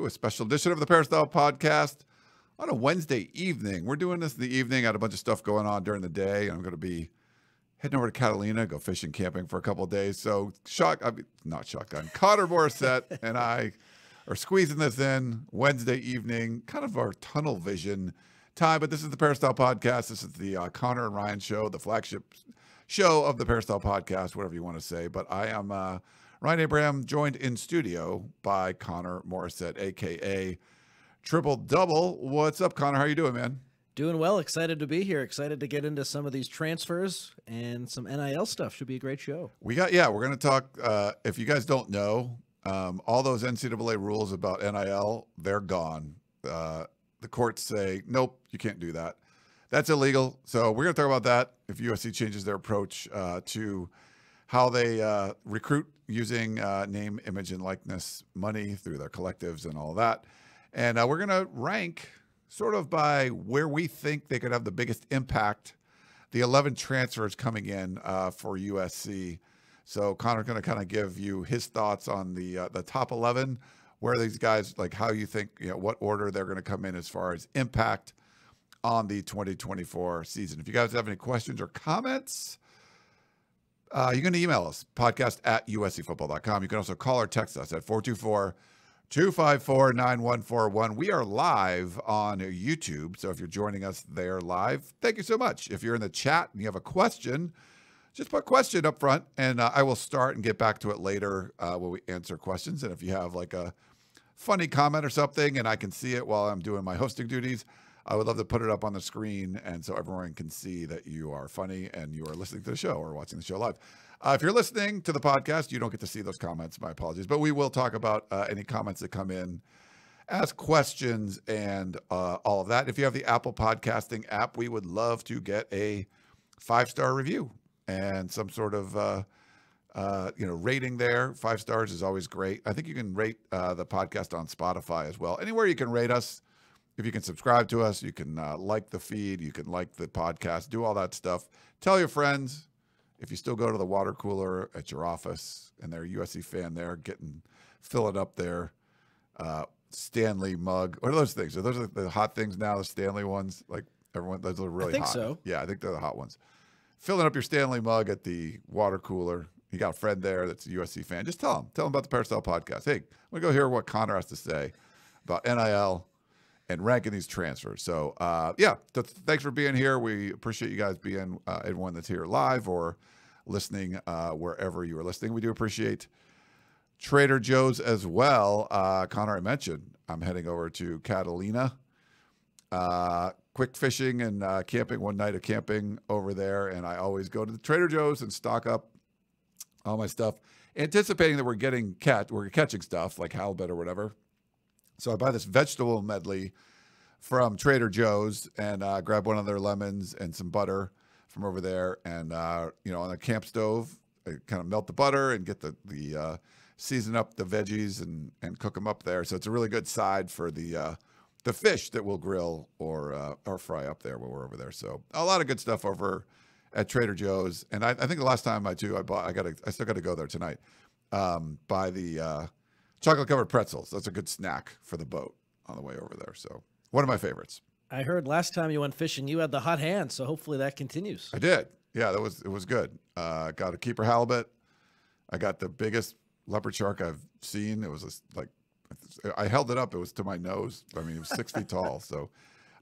to a special edition of the Peristyle Podcast on a Wednesday evening. We're doing this in the evening. I had a bunch of stuff going on during the day. I'm going to be heading over to Catalina, go fishing, camping for a couple of days. So, shock, I mean, not shotgun. Connor Morrissette and I are squeezing this in Wednesday evening, kind of our tunnel vision time. But this is the Peristyle Podcast. This is the uh, Connor and Ryan show, the flagship show of the Peristyle Podcast, whatever you want to say. But I am uh, Ryan Abraham, joined in studio by Connor Morrissette, aka Triple Double. What's up, Connor? How you doing, man? Doing well. Excited to be here. Excited to get into some of these transfers and some NIL stuff. Should be a great show. We got yeah. We're gonna talk. Uh, if you guys don't know, um, all those NCAA rules about NIL, they're gone. Uh, the courts say nope, you can't do that. That's illegal. So we're gonna talk about that. If USC changes their approach uh, to how they uh, recruit using uh, name, image, and likeness money through their collectives and all that. And uh, we're going to rank sort of by where we think they could have the biggest impact. The 11 transfers coming in uh, for USC. So Connor's going to kind of give you his thoughts on the uh, the top 11, where these guys like how you think you know what order they're going to come in as far as impact on the 2024 season. If you guys have any questions or comments, uh, you can email us, podcast at uscfootball.com. You can also call or text us at 424 254 9141. We are live on YouTube. So if you're joining us there live, thank you so much. If you're in the chat and you have a question, just put question up front and uh, I will start and get back to it later uh, when we answer questions. And if you have like a funny comment or something and I can see it while I'm doing my hosting duties, I would love to put it up on the screen and so everyone can see that you are funny and you are listening to the show or watching the show live. Uh, if you're listening to the podcast, you don't get to see those comments. My apologies, but we will talk about uh, any comments that come in, ask questions, and uh, all of that. If you have the Apple Podcasting app, we would love to get a five star review and some sort of uh, uh, you know rating there. Five stars is always great. I think you can rate uh, the podcast on Spotify as well. Anywhere you can rate us if you can subscribe to us, you can uh, like the feed, you can like the podcast, do all that stuff. Tell your friends. If you still go to the water cooler at your office and they're a USC fan there, getting filling up their uh, Stanley mug. What are those things? Are those the hot things now? The Stanley ones, like everyone, those are really I think hot. so. Yeah, I think they're the hot ones. Filling up your Stanley mug at the water cooler. You got a friend there that's a USC fan. Just tell them. Tell them about the Peristyle podcast. Hey, I'm gonna go hear what Connor has to say about NIL and ranking these transfers. So, uh, yeah, th- thanks for being here. We appreciate you guys being uh, everyone that's here live or listening uh, wherever you are listening. We do appreciate Trader Joe's as well. Uh, Connor, I mentioned I'm heading over to Catalina. Uh, quick fishing and uh, camping, one night of camping over there. And I always go to the Trader Joe's and stock up all my stuff, anticipating that we're getting cat, we're catching stuff like halibut or whatever. So I buy this vegetable medley from Trader Joe's and uh, grab one of their lemons and some butter from over there. And, uh, you know, on a camp stove, I kind of melt the butter and get the, the uh, season up the veggies and, and cook them up there. So it's a really good side for the, uh, the fish that we'll grill or, uh, or fry up there when we're over there. So a lot of good stuff over at Trader Joe's. And I, I think the last time I do, I bought, I got I still got to go there tonight. Um, buy the, uh, chocolate covered pretzels. That's a good snack for the boat on the way over there. So one of my favorites. I heard last time you went fishing, you had the hot hand, so hopefully that continues. I did. Yeah, that was it was good. Uh, got a keeper halibut. I got the biggest leopard shark I've seen. It was a, like I held it up. It was to my nose. I mean, it was six feet tall. So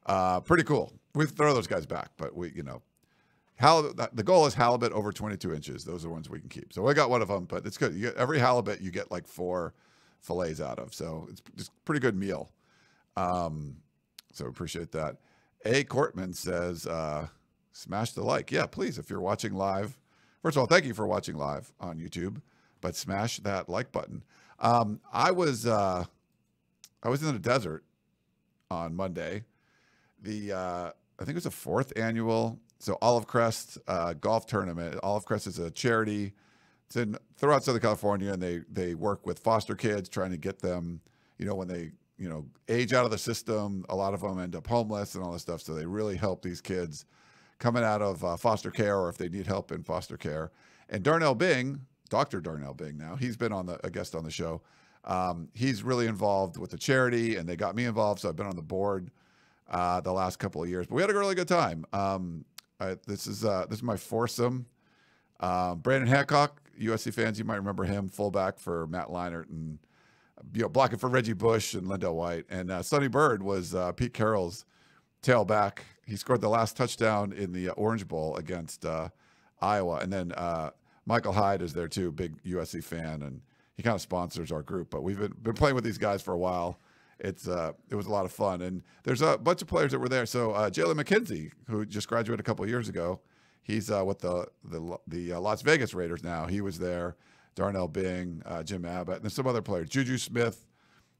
uh, pretty cool. We throw those guys back, but we you know. Halibut, the goal is halibut over 22 inches. Those are the ones we can keep. So I got one of them, but it's good. You get every halibut, you get like four fillets out of. So it's just pretty good meal. Um, so appreciate that. A Cortman says, uh, smash the like. Yeah, please. If you're watching live, first of all, thank you for watching live on YouTube, but smash that like button. Um, I was, uh, I was in the desert on Monday. The, uh, I think it was the fourth annual. So Olive Crest, uh, golf tournament. Olive Crest is a charity in throughout Southern California, and they they work with foster kids, trying to get them, you know, when they you know age out of the system. A lot of them end up homeless and all this stuff. So they really help these kids coming out of uh, foster care, or if they need help in foster care. And Darnell Bing, Dr. Darnell Bing, now he's been on the a guest on the show. Um, he's really involved with the charity, and they got me involved, so I've been on the board uh, the last couple of years. But we had a really good time. Um, I, this is uh, this is my foursome. Um, Brandon Hancock, USC fans, you might remember him, fullback for Matt Leinart and you know blocking for Reggie Bush and LenDale White. And uh, Sunny Byrd was uh, Pete Carroll's tailback. He scored the last touchdown in the Orange Bowl against uh, Iowa, and then uh, Michael Hyde is there too, big USC fan, and he kind of sponsors our group. But we've been, been playing with these guys for a while. It's uh, it was a lot of fun, and there's a bunch of players that were there. So uh, Jalen McKenzie, who just graduated a couple years ago, he's uh, with the the the uh, Las Vegas Raiders now. He was there. Darnell Bing, uh, Jim Abbott, and some other players. Juju Smith,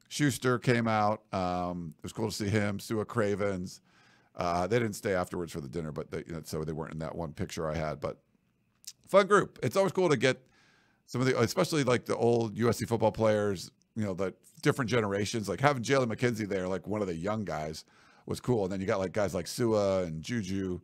Schuster came out. Um, it was cool to see him. Sua Cravens. Uh, they didn't stay afterwards for the dinner, but they, you know, so they weren't in that one picture I had. But fun group. It's always cool to get some of the, especially like the old USC football players, you know, the different generations. Like having Jalen McKenzie there, like one of the young guys, was cool. And then you got like guys like Sua and Juju,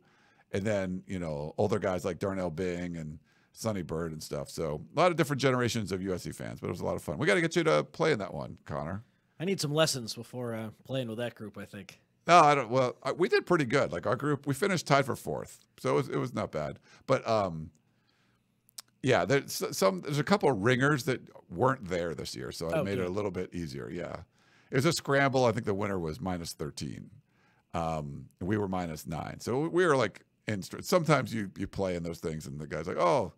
and then you know older guys like Darnell Bing and Sunny Byrd and stuff. So a lot of different generations of USC fans, but it was a lot of fun. We got to get you to play in that one, Connor. I need some lessons before uh, playing with that group. I think. No, I don't. Well, we did pretty good. Like our group, we finished tied for fourth, so it was it was not bad. But um, yeah, there's some there's a couple of ringers that weren't there this year, so it made it a little bit easier. Yeah, it was a scramble. I think the winner was minus thirteen. Um, we were minus nine, so we were like in. Sometimes you you play in those things, and the guy's like, oh.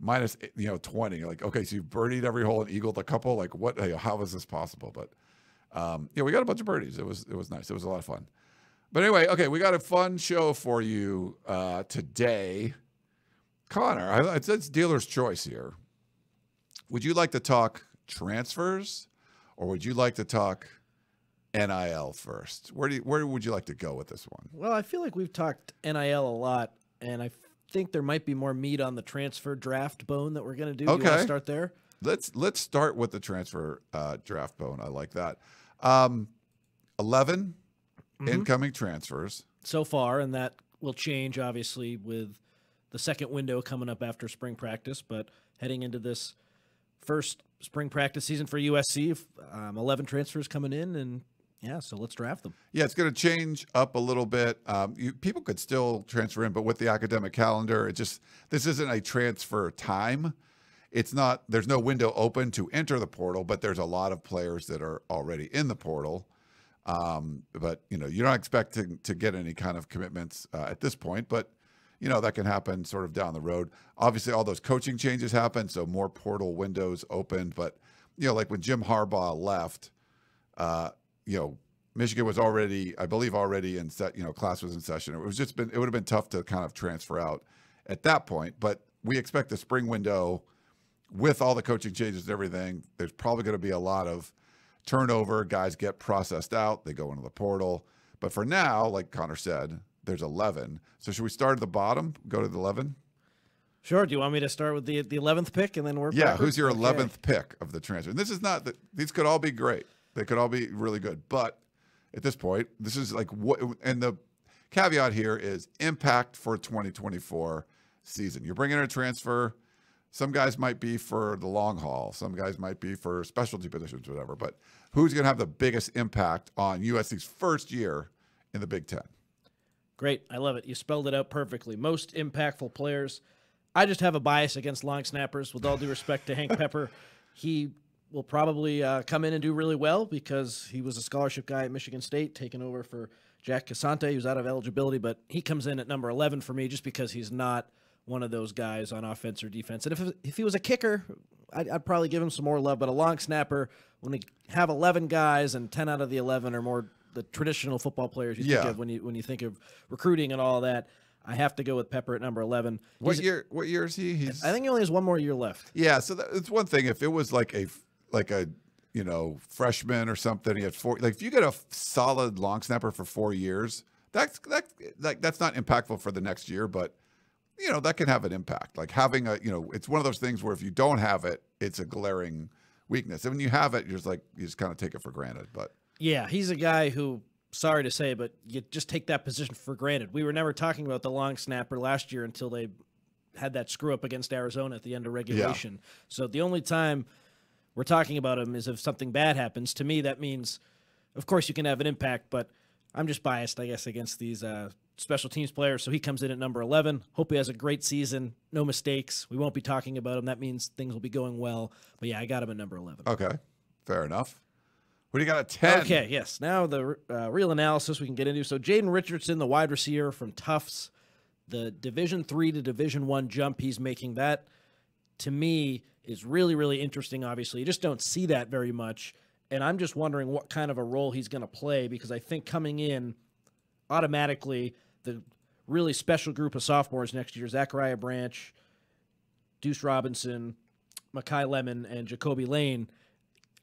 Minus, you know, 20. You're like, okay, so you birdied every hole and eagled a couple. Like, what? How is this possible? But um, yeah, we got a bunch of birdies. It was it was nice. It was a lot of fun. But anyway, okay, we got a fun show for you uh, today. Connor, I, it's dealer's choice here. Would you like to talk transfers, or would you like to talk NIL first? Where do you, where would you like to go with this one? Well, I feel like we've talked NIL a lot, and I think there might be more meat on the transfer draft bone that we're going to do. Okay, do start there. Let's let's start with the transfer uh, draft bone. I like that. Um, 11 mm-hmm. incoming transfers so far, and that will change obviously with the second window coming up after spring practice. But heading into this first spring practice season for USC, um, 11 transfers coming in, and yeah, so let's draft them. Yeah, it's going to change up a little bit. Um, you, people could still transfer in, but with the academic calendar, it just this isn't a transfer time. It's not. There's no window open to enter the portal, but there's a lot of players that are already in the portal. Um, but you know, you're not expecting to get any kind of commitments uh, at this point, but you know, that can happen sort of down the road. Obviously, all those coaching changes happen, so more portal windows opened. But, you know, like when Jim Harbaugh left, uh, you know, Michigan was already, I believe, already in set, you know, class was in session. It was just been, it would have been tough to kind of transfer out at that point. But we expect the spring window with all the coaching changes and everything, there's probably going to be a lot of turnover. Guys get processed out, they go into the portal. But for now, like Connor said, there's 11. So should we start at the bottom? Go to the 11. Sure. Do you want me to start with the the 11th pick and then work? Yeah. Who's your 11th okay. pick of the transfer? And this is not that these could all be great. They could all be really good, but at this point, this is like what. And the caveat here is impact for 2024 season. You're bringing in a transfer. Some guys might be for the long haul. Some guys might be for specialty positions, whatever. But who's going to have the biggest impact on USC's first year in the Big Ten? Great. I love it. You spelled it out perfectly. Most impactful players. I just have a bias against long snappers. With all due respect to Hank Pepper, he will probably uh, come in and do really well because he was a scholarship guy at Michigan State, taking over for Jac Casasante, who's out of eligibility. But he comes in at number 11 for me just because he's not one of those guys on offense or defense. And if, if he was a kicker, I'd, I'd probably give him some more love. But a long snapper, when we have 11 guys and 10 out of the 11 are more the traditional football players you yeah. think of when you when you think of recruiting and all that. I have to go with Pepper at number eleven. What He's, year? What year is he? He's. I think he only has one more year left. Yeah, so that, it's one thing if it was like a like a you know freshman or something. He had four. Like if you get a solid long snapper for four years, that's that like that's not impactful for the next year, but you know that can have an impact. Like having a you know it's one of those things where if you don't have it, it's a glaring weakness. And when you have it, you're just like you just kind of take it for granted. But yeah, he's a guy who, sorry to say, but you just take that position for granted. We were never talking about the long snapper last year until they had that screw up against Arizona at the end of regulation. Yeah. So the only time we're talking about him as if something bad happens. To me, that means, of course, you can have an impact, but I'm just biased, I guess, against these uh, special teams players. So he comes in at number 11. Hope he has a great season. No mistakes. We won't be talking about him. That means things will be going well. But yeah, I got him at number 11. Okay, fair enough. What do you got at 10? Okay, yes. Now the uh, real analysis we can get into. So Jaden Richardson, the wide receiver from Tufts, the Division three to Division one jump he's making, that to me is really, really interesting. Obviously, you just don't see that very much. And I'm just wondering what kind of a role he's going to play because I think coming in automatically, the really special group of sophomores next year Zachariah Branch, Deuce Robinson, Makai Lemon, and Ja'Kobi Lane.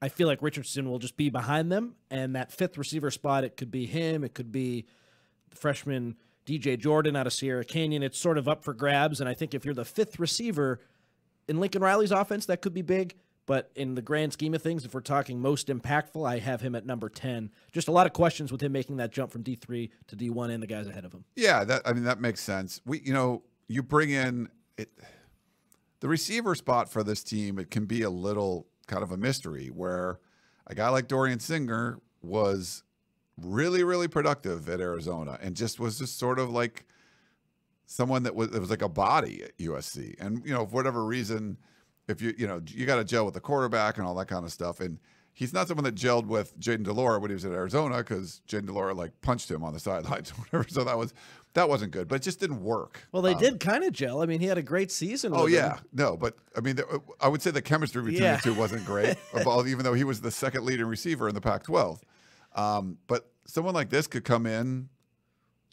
I feel like Richardson will just be behind them, and that fifth receiver spot, it could be him, it could be the freshman DJ Jordan out of Sierra Canyon. It's sort of up for grabs, and I think if you're the fifth receiver in Lincoln Riley's offense, that could be big. But in the grand scheme of things, if we're talking most impactful, I have him at number 10. Just a lot of questions with him making that jump from D3 to D1 and the guys ahead of him. Yeah, that I mean that makes sense. We you know, you bring in it the receiver spot for this team, it can be a little kind of a mystery where a guy like Dorian Singer was really, really productive at Arizona and just was just sort of like someone that was it was like a body at USC. And you know, for whatever reason, if you you know you got to gel with the quarterback and all that kind of stuff. And he's not someone that gelled with Jayden de Laura when he was at Arizona because Jayden de Laura like punched him on the sidelines or whatever. So that was that wasn't good, but it just didn't work. Well, they Um, did kind of gel. I mean, he had a great season. Oh yeah, him. no, but I mean, the, I would say the chemistry between Yeah. the two wasn't great, even though he was the second leading receiver in the Pac-12. Um, but someone like this could come in,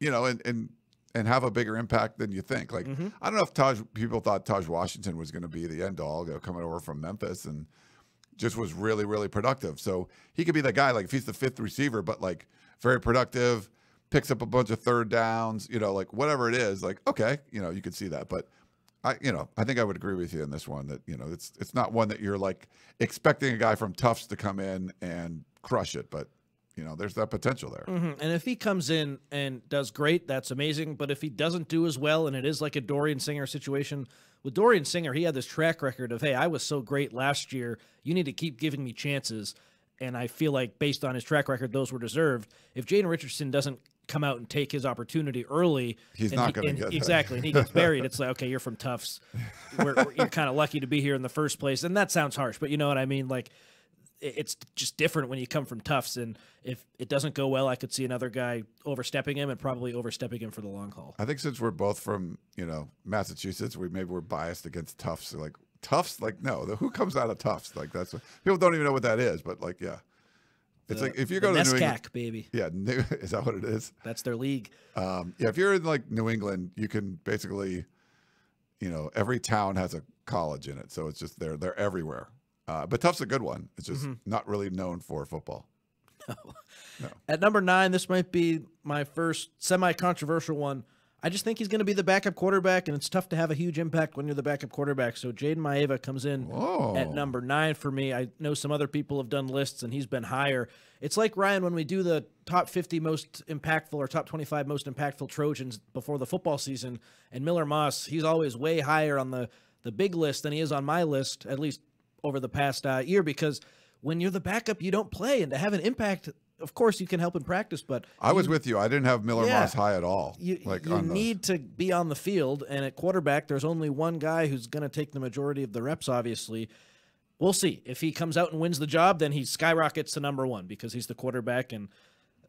you know, and and and have a bigger impact than you think. Like Mm-hmm. I don't know if Taj people thought Taj Washington was going to be the end all, you know, coming over from Memphis and just was really really productive. So he could be the guy. Like if he's the fifth receiver, but like very productive, picks up a bunch of third downs, you know, like whatever it is. Like okay, you know, you could see that, but. I, you know, I think I would agree with you in this one that you know it's it's not one that you're like expecting a guy from Tufts to come in and crush it, but you know, there's that potential there. Mhm. And if he comes in and does great, that's amazing. But if he doesn't do as well, and it is like a Dorian Singer situation, with Dorian Singer, he had this track record of, hey, I was so great last year. You need to keep giving me chances. And I feel like based on his track record, those were deserved. If Jaden Richardson doesn't come out and take his opportunity early, He's not he- gonna and- get exactly, and he gets buried. It's like, okay, you're from Tufts. We're, we're- you're kind of lucky to be here in the first place, and that sounds harsh, but you know what I mean. Like, it's just different when you come from Tufts, and if it doesn't go well, I could see another guy overstepping him and probably overstepping him for the long haul. I think since we're both from you know Massachusetts, we maybe we're biased against Tufts. Like Tufts, like no, the, who comes out of Tufts? Like that's what, people don't even know what that is, but like yeah, it's like if you go the to New England, baby, yeah, New, is that what it is? that's their league. Um, yeah, if you're in like New England, you can basically, you know, every town has a college in it, so it's just they're they're everywhere. Uh, but Tufts a good one. It's just not really known for football. No. At number nine, this might be my first semi-controversial one. I just think he's going to be the backup quarterback, and it's tough to have a huge impact when you're the backup quarterback. So Jaden Maiava comes in Whoa. at number nine for me. I know some other people have done lists, and he's been higher. It's like Ryan when we do the top 50 most impactful or top 25 most impactful Trojans before the football season, and Miller Moss, he's always way higher on the the big list than he is on my list, at least over the past uh, year, because when you're the backup, you don't play, and to have an impact. Of course, you can help in practice, but I was with you. I didn't have Miller Yeah. Moss high at all. you, like you need to be on the field and at quarterback there's only one guy who's going to take the majority of the reps obviously we'll see if he comes out and wins the job then he skyrockets to number one because he's the quarterback and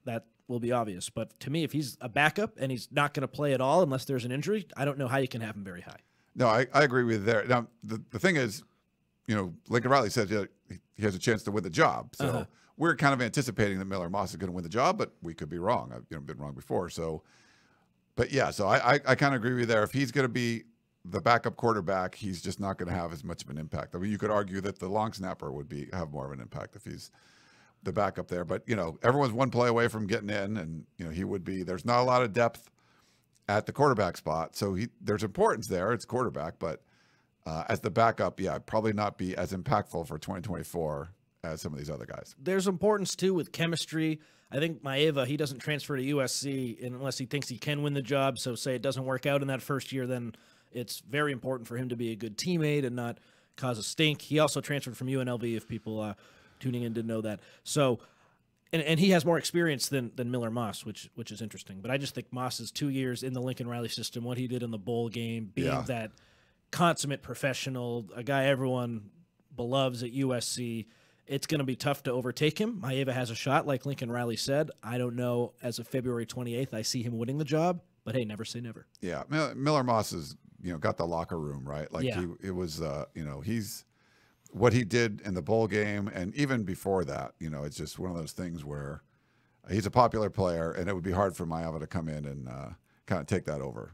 that will be obvious but to me if he's a backup and he's not going to play at all unless there's an injury i don't know how you can have him very high No, I, I agree with you there. Now, the, the thing is, you know, Lincoln Riley said he he has a chance to win the job. So Uh-huh. we're kind of anticipating that Miller Moss is going to win the job, but we could be wrong. I've you know, been wrong before. So, but yeah, so I, I, I kind of agree with you there. If he's going to be the backup quarterback, he's just not going to have as much of an impact. I mean, you could argue that the long snapper would be have more of an impact if he's the backup there. But you know, everyone's one play away from getting in, and you know he would be. There's not a lot of depth at the quarterback spot, so he there's importance there. It's quarterback, but uh, as the backup, yeah, probably not be as impactful for 2024 as some of these other guys. there's importance too with chemistry. I think Maiava, he doesn't transfer to USC unless he thinks he can win the job. So say it doesn't work out in that first year, then it's very important for him to be a good teammate and not cause a stink. He also transferred from UNLV. If people uh, tuning in didn't know that, so and, and he has more experience than than Miller Moss, which which is interesting. But I just think Moss's two years in the Lincoln Riley system, what he did in the bowl game, being Yeah. that consummate professional, a guy everyone beloves at USC. It's going to be tough to overtake him. Maiava has a shot, like Lincoln Riley said. I don't know. As of February 28th, I see him winning the job. But hey, never say never. Yeah, Miller Moss has you know got the locker room right. Like Yeah. he, it was uh, you know he's what he did in the bowl game, and even before that, you know, it's just one of those things where he's a popular player, and it would be hard for Maiava to come in and uh, kind of take that over.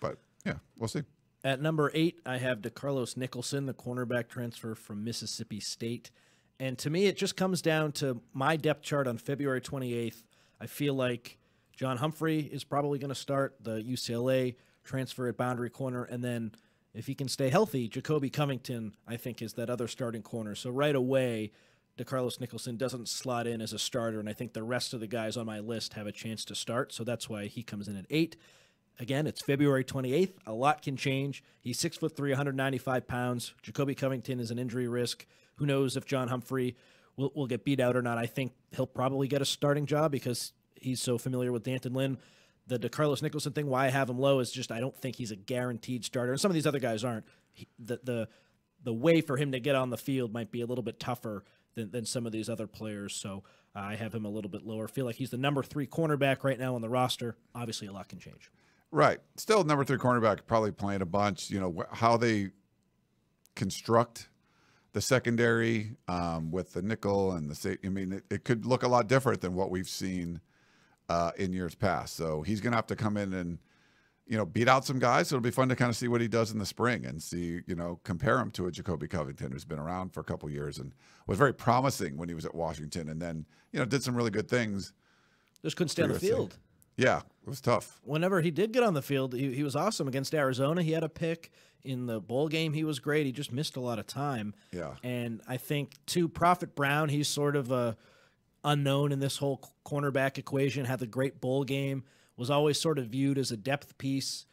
But yeah, we'll see. At number eight, I have DeCarlos Nicholson, the cornerback transfer from Mississippi State. And to me, it just comes down to my depth chart on February 28th. I feel like John Humphrey is probably going to start the UCLA transfer at boundary corner. And then if he can stay healthy, Jacobe Covington, I think, is that other starting corner. So right away, DeCarlos Nicholson doesn't slot in as a starter. And I think the rest of the guys on my list have a chance to start. So that's why he comes in at eight. Again, it's February 28th. A lot can change. He's six foot three, 195 pounds. Jacobe Covington is an injury risk. Who knows if John Humphrey will, will get beat out or not? I think he'll probably get a starting job because he's so familiar with D'Anton Lynn. The DeCarlos Nicholson thing, why I have him low is just I don't think he's a guaranteed starter, and some of these other guys aren't. He, the the the way for him to get on the field might be a little bit tougher than, than some of these other players. So uh, I have him a little bit lower. Feel like he's the number three cornerback right now on the roster. Obviously, a lot can change. Right. Still number three cornerback, probably playing a bunch. You know, how they construct the secondary um, with the nickel and the I mean, it, it could look a lot different than what we've seen uh, in years past. So he's going to have to come in and, you know, beat out some guys. So it'll be fun to kind of see what he does in the spring and see, you know, compare him to a Jacobe Covington who's been around for a couple years and was very promising when he was at Washington and then, you know, did some really good things. Just couldn't stay on the field. Yeah, it was tough. Whenever he did get on the field, he, he was awesome against Arizona. He had a pick in the bowl game. He was great. He just missed a lot of time. Yeah. And I think to Prophet Brown, he's sort of a unknown in this whole cornerback equation. Had the great bowl game. Was always sort of viewed as a depth piece.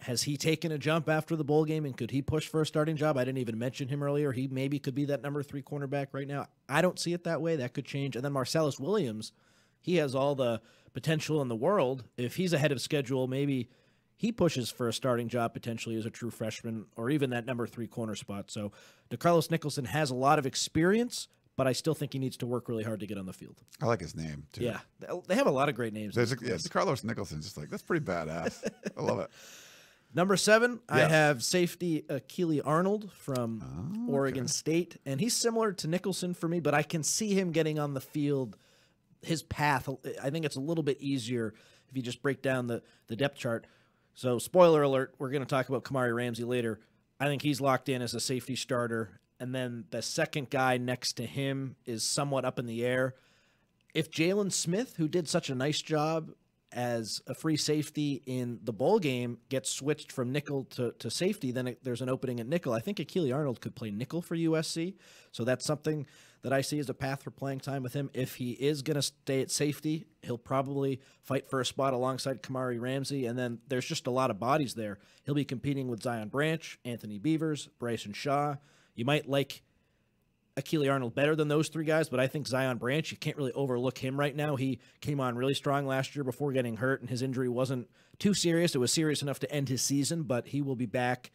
Has he taken a jump after the bowl game, and could he push for a starting job? I didn't even mention him earlier. He maybe could be that number three cornerback right now. I don't see it that way. That could change. And then Marcellus Williams, he has all the potential in the world. If he's ahead of schedule, maybe he pushes for a starting job potentially as a true freshman or even that number three corner spot. So DeCarlos Nicholson has a lot of experience, but I still think he needs to work really hard to get on the field. I like his name too. Yeah, they have a lot of great names. in There's a, yeah, class. Carlos Nicholson, just like that's pretty badass. I love it. Number seven, I have safety Akili Arnold from oh, Oregon State, and he's similar to Nicholson for me, but I can see him getting on the field. His path, I think it's a little bit easier if you just break down the the depth chart. So, spoiler alert, we're going to talk about Kamari Ramsey later. I think he's locked in as a safety starter, and then the second guy next to him is somewhat up in the air. If Jalen Smith, who did such a nice job as a free safety in the bowl game, gets switched from nickel to, to safety, then it, there's an opening at nickel. I think Akili Arnold could play nickel for USC. So that's something that I see as a path for playing time with him. If he is going to stay at safety, he'll probably fight for a spot alongside Kamari Ramsey. And then there's just a lot of bodies there. He'll be competing with Zion Branch, Anthony Beavers, Bryson Shaw. You might like Akili Arnold better than those three guys, but I think Zion Branch, you can't really overlook him right now. He came on really strong last year before getting hurt, and his injury wasn't too serious. It was serious enough to end his season, but he will be back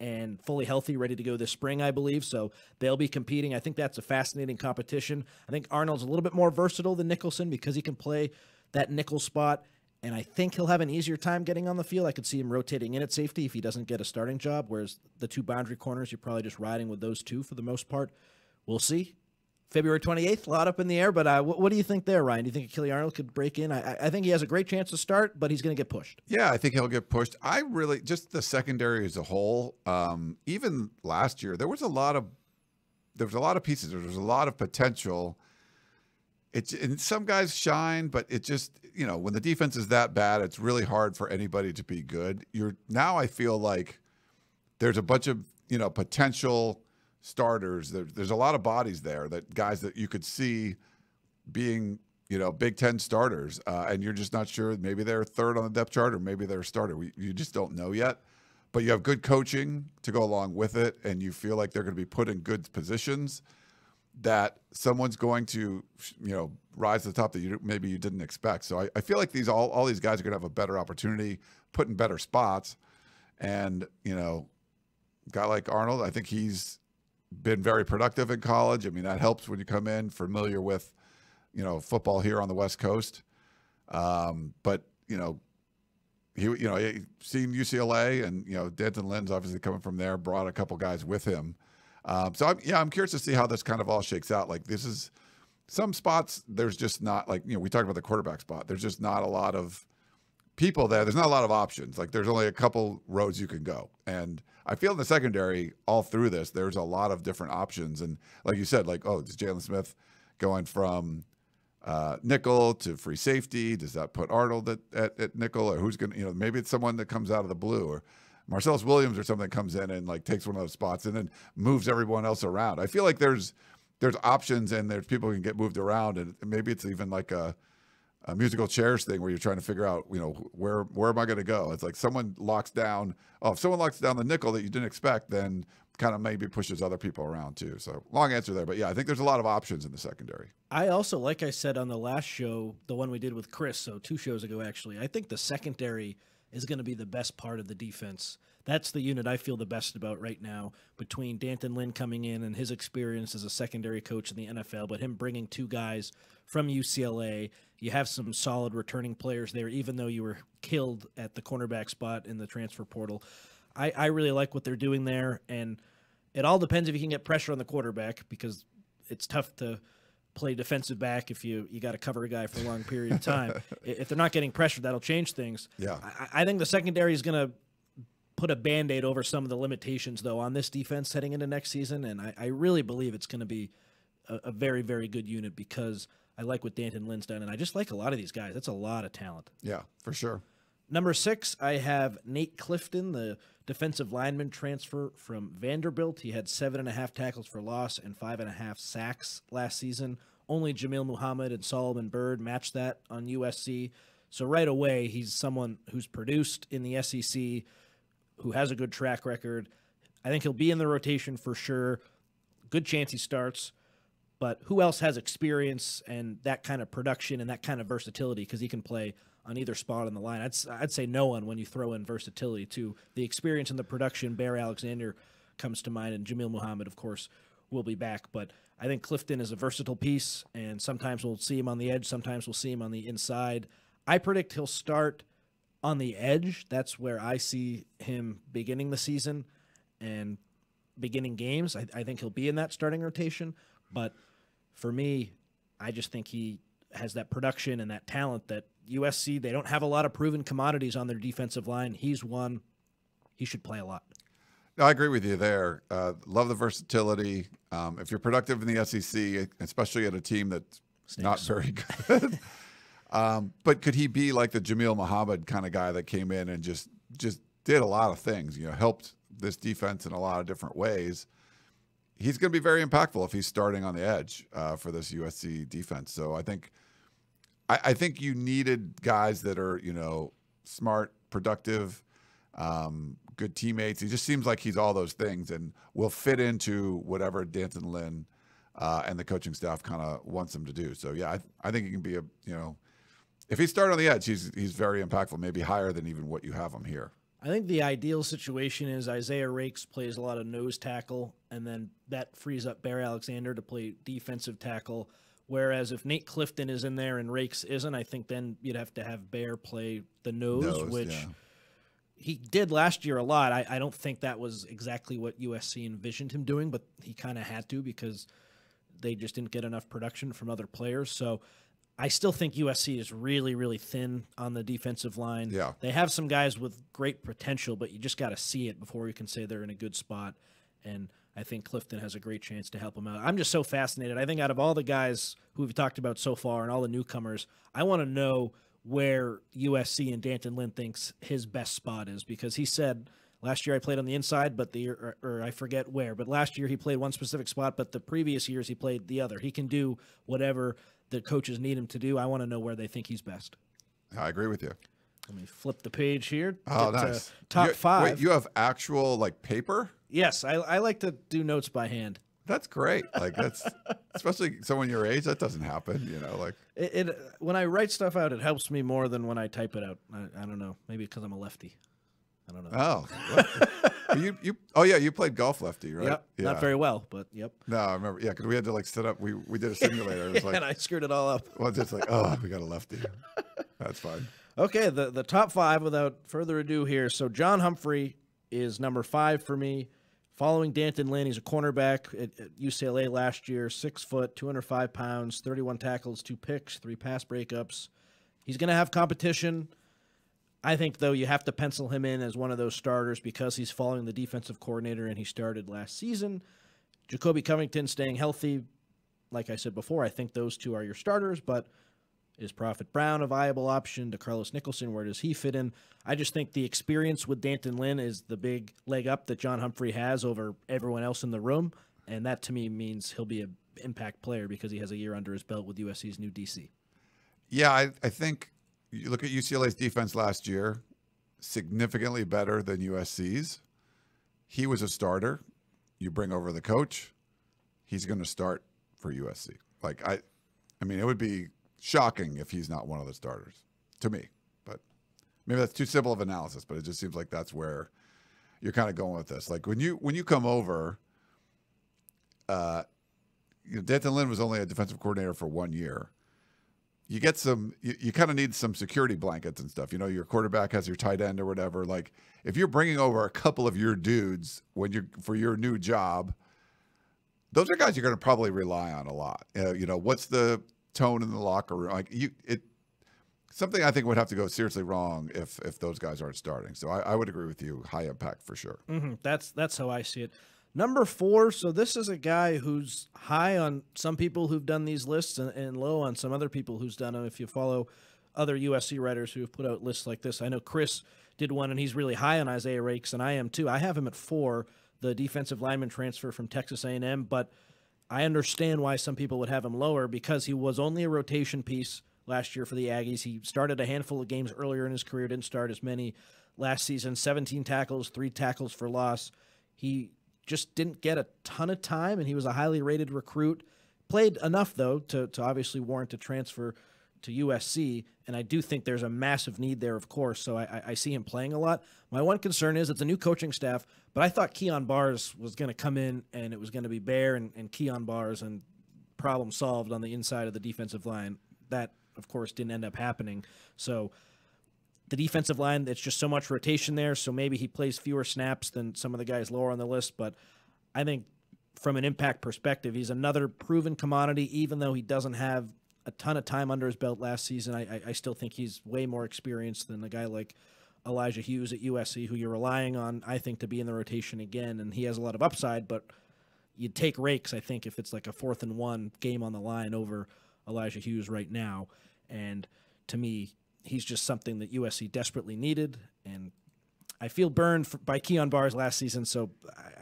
and fully healthy, ready to go this spring, I believe. So they'll be competing. I think that's a fascinating competition. I think Arnold's a little bit more versatile than Nicholson because he can play that nickel spot. And I think he'll have an easier time getting on the field. I could see him rotating in at safety if he doesn't get a starting job, whereas the two boundary corners, you're probably just riding with those two for the most part. We'll see. February 28th, a lot up in the air, but uh, what, what do you think there, Ryan? Do you think Akili Arnold could break in? I, I- think he has a great chance to start, but he's going to get pushed. Yeah, I think he'll get pushed. I really just the secondary as a whole. Um, even last year, there was a lot of there was a lot of pieces. There was a lot of potential. It's and some guys shine, but it just you know when the defense is that bad, it's really hard for anybody to be good. You're now I feel like there's a bunch of you know potential starters. There, there's a lot of bodies there that guys that you could see being you know Big Ten starters, uh, and you're just not sure. Maybe they're third on the depth chart, or maybe they're a starter. We, you just don't know yet. but you have good coaching to go along with it, and you feel like they're going to be put in good positions, that someone's going to, you know, rise to the top that you maybe you didn't expect. So I, I feel like these all all these guys are going to have a better opportunity, put in better spots, and you know, guy like Arnold, I think he's been very productive in college. I mean, that helps when you come in familiar with, you know, football here on the West Coast. Um, but you know, he you know he seen UCLA and you know D'Anton Lynn's obviously coming from there, brought a couple guys with him. Um, so I'm, yeah, I'm curious to see how this kind of all shakes out. Like this is some spots there's just not like you know we talked about the quarterback spot. There's just not a lot of people there. There's not a lot of options. Like there's only a couple roads you can go, and I feel in the secondary all through this there's a lot of different options. And like you said, like oh, is Jalen Smith going from uh, nickel to free safety? Does that put Arnold at, at, at nickel, or who's going to, you know, maybe it's someone that comes out of the blue, or Marcellus Williams or something that comes in and like takes one of those spots and then moves everyone else around. I feel like there's there's options and there's people can get moved around, and maybe it's even like a a musical chairs thing where you're trying to figure out, you know, where where am I going to go? It's like someone locks down. Oh, if someone locks down the nickel that you didn't expect, then kind of maybe pushes other people around too. So long answer there, but yeah, I think there's a lot of options in the secondary. I also, like I said on the last show, the one we did with Chris, so two shows ago actually, I think the secondary is going to be the best part of the defense. That's the unit I feel the best about right now between D'Anton Lynn coming in and his experience as a secondary coach in the NFL, but him bringing two guys from UCLA. You have some solid returning players there, even though you were killed at the cornerback spot in the transfer portal. I, I really like what they're doing there, and it all depends if you can get pressure on the quarterback because it's tough to play defensive back if you you got to cover a guy for a long period of time. if they're not getting pressure, that'll change things. Yeah, I, I think the secondary is going to put a band aid over some of the limitations though on this defense heading into next season, and I, I really believe it's going to be a, a, very very good unit because I like what D'Anton Lynn's done, and I just like a lot of these guys. That's a lot of talent. Yeah, for sure. Number six, I have Nate Clifton, the defensive lineman transfer from Vanderbilt. He had seven and a half tackles for loss and five and a half sacks last season. Only Jamil Muhammad and Solomon Byrd matched that on USC. So right away, he's someone who's produced in the SEC, who has a good track record. I think he'll be in the rotation for sure. Good chance he starts. But who else has experience and that kind of production and that kind of versatility? Because he can play on either spot on the line. I'd, I'd say no one when you throw in versatility to The experience and the production, Bear Alexander comes to mind, and Jamil Muhammad, of course, will be back. But I think Clifton is a versatile piece, and sometimes we'll see him on the edge, sometimes we'll see him on the inside. I predict he'll start on the edge. That's where I see him beginning the season and beginning games. I, I think he'll be in that starting rotation. But for me, I just think he has that production and that talent that USC, they don't have a lot of proven commodities on their defensive line. He's one. He should play a lot. No, I agree with you there. Uh, love the versatility. Um, if you're productive in the SEC, especially at a team that's Snakes. not very good, um, but could he be like the Jamil Muhammad kind of guy that came in and just just did a lot of things? You know, helped this defense in a lot of different ways. He's going to be very impactful if he's starting on the edge uh, for this USC defense. So I think I, I, think you needed guys that are you know smart, productive, um, good teammates. He just seems like he's all those things and will fit into whatever D'Anton Lynn uh, and the coaching staff kind of wants him to do. So yeah, I, I think he can be a you know if he started on the edge, he's he's very impactful, maybe higher than even what you have him here. I think the ideal situation is Isaiah Raikes plays a lot of nose tackle, and then that frees up Bear Alexander to play defensive tackle. Whereas if Nate Clifton is in there and Raikes isn't, I think then you'd have to have Bear play the nose, nose which yeah. he did last year a lot. I, I, don't think that was exactly what USC envisioned him doing, but he kind of had to because they just didn't get enough production from other players. So I still think USC is really, really thin on the defensive line. Yeah. They have some guys with great potential, but you just got to see it before you can say they're in a good spot. And I think Clifton has a great chance to help him out. I'm just so fascinated. I think out of all the guys who we've talked about so far and all the newcomers, I want to know where USC and D'Anton Lynn thinks his best spot is because he said last year I played on the inside, but the or, or I forget where, but last year he played one specific spot, but the previous years he played the other. He can do whatever the coaches need him to do. I want to know where they think he's best. I agree with you. Let me flip the page here. Oh, to nice. Top You- five. Wait, you have actual like paper? yes, I, I like to do notes by hand. That's great. Like that's especially someone your age. That doesn't happen. You know, like It, it when I write stuff out, it helps me more than when I type it out. I, I don't know. Maybe because I'm a lefty. I don't know. oh, you you oh yeah, you played golf lefty, right? Yep. Yeah. Not very well, but yep. No, I remember. Yeah, because we had to like set up. We we did a simulator. It was like and I screwed it all up. well, just like oh, we got a lefty. That's fine. Okay, the the top five without further ado here. So John Humphrey is number five for me. Following D'Anton Lynn, he's a cornerback at, at UCLA last year, six foot, 205 pounds, 31 tackles, two picks, three pass breakups. He's going to have competition. I think, though, you have to pencil him in as one of those starters because he's following the defensive coordinator and he started last season. Jacobe Covington staying healthy. Like I said before, I think those two are your starters, but is Prophet Brown a viable option? DeCarlos Nicholson, where does he fit in? I just think the experience with D'Anton Lynn is the big leg up that John Humphrey has over everyone else in the room, and that to me means he'll be an impact player because he has a year under his belt with USC's new DC. Yeah, I, I think you look at UCLA's defense last year, significantly better than USC's. He was a starter. You bring over the coach, he's going to start for USC. Like I, I mean, it would be shocking if he's not one of the starters to me. But maybe that's too simple of analysis. But it just seems like that's where you're kind of going with this. Like when you when you come over, uh, you know, D'Anton Lynn was only a defensive coordinator for one year you get some you, you kind of need some security blankets and stuff you know your quarterback has your tight end or whatever like if you're bringing over a couple of your dudes when you're for your new job those are guys you're going to probably rely on a lot. Uh, you know what's the tone in the locker room? Like you it something i think would have to go seriously wrong if if those guys aren't starting so i, I would agree with you high impact for sure. Hmm That's that's how I see it. Number four. So this is a guy who's high on some people who've done these lists and, and low on some other people who's done them. If you follow other USC writers who have put out lists like this, I know Chris did one and he's really high on Isaiah Raikes, and I am too. I have him at four, the defensive lineman transfer from Texas A&M, but I understand why some people would have him lower because he was only a rotation piece last year for the Aggies. He started a handful of games earlier in his career, didn't start as many last season. 17 tackles, three tackles for loss. He just didn't get a ton of time, and he was a highly rated recruit. Played enough though to to obviously warrant a transfer to USC, and I do think there's a massive need there, of course. So I, I- see him playing a lot. My one concern is it's a new coaching staff, but I thought Kyon Barrs was going to come in and it was going to be Bear and, and Kyon Barrs and problem solved on the inside of the defensive line. That, of course, didn't end up happening. So the defensive line, it's just so much rotation there. So maybe he plays fewer snaps than some of the guys lower on the list. But I think from an impact perspective, he's another proven commodity, even though he doesn't have a ton of time under his belt last season. I, I, I still think he's way more experienced than a guy like Elijah Hughes at USC, who you're relying on, I think, to be in the rotation again. And he has a lot of upside, but you'd take Raikes, I think, if it's like a fourth and one game on the line over Elijah Hughes right now. And to me, he's just something that USC desperately needed. And I feel burned for, by Kyon Barrs last season, so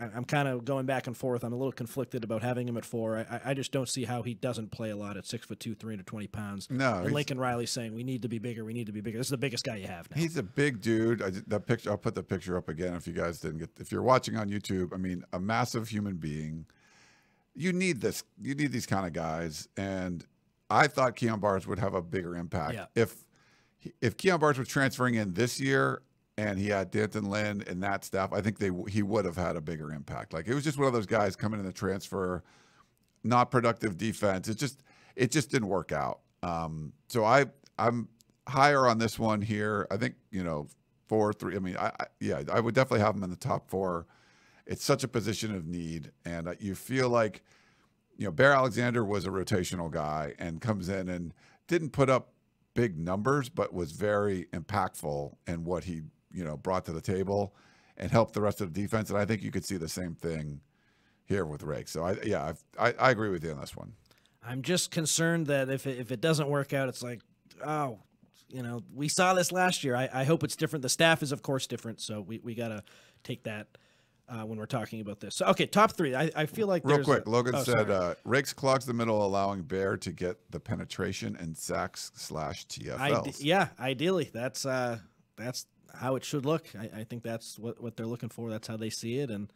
I, I'm kind of going back and forth. I'm a little conflicted about having him at four. I, I just don't see how he doesn't play a lot at six foot two, 320 pounds. No, and Lincoln Riley saying we need to be bigger. We need to be bigger. This is the biggest guy you have now. He's a big dude. I, that picture. I'll put the picture up again if you guys didn't get. If you're watching on YouTube, I mean, a massive human being. You need this. You need these kind of guys, and I thought Kyon Barrs would have a bigger impact Yeah. if if Kyon Barrs was transferring in this year and he had D'Anton Lynn and that staff. I think they he would have had a bigger impact. Like it was just one of those guys coming in the transfer, not productive defense. It just it just didn't work out. Um, so I I'm higher on this one here. I think you know four three. I mean, I, I yeah, I would definitely have him in the top four. It's such a position of need, and uh, you feel like you know Bear Alexander was a rotational guy and comes in and didn't put up big numbers, but was very impactful in what he you know brought to the table and helped the rest of the defense. And I think you could see the same thing here with Rake. So I yeah I I agree with you on this one. I'm just concerned that if it, if it doesn't work out, it's like, oh, you know, we saw this last year. I, I hope it's different. The staff is, of course, different. So we, we got to take that uh, when we're talking about this. So, okay, top three. I, I feel like Real quick, a- Logan oh, said uh, Raikes clogs the middle, allowing Bear to get the penetration and sacks slash TFLs. yeah, ideally, that's uh, that's how it should look. I, I think that's what, what they're looking for. That's how they see it. And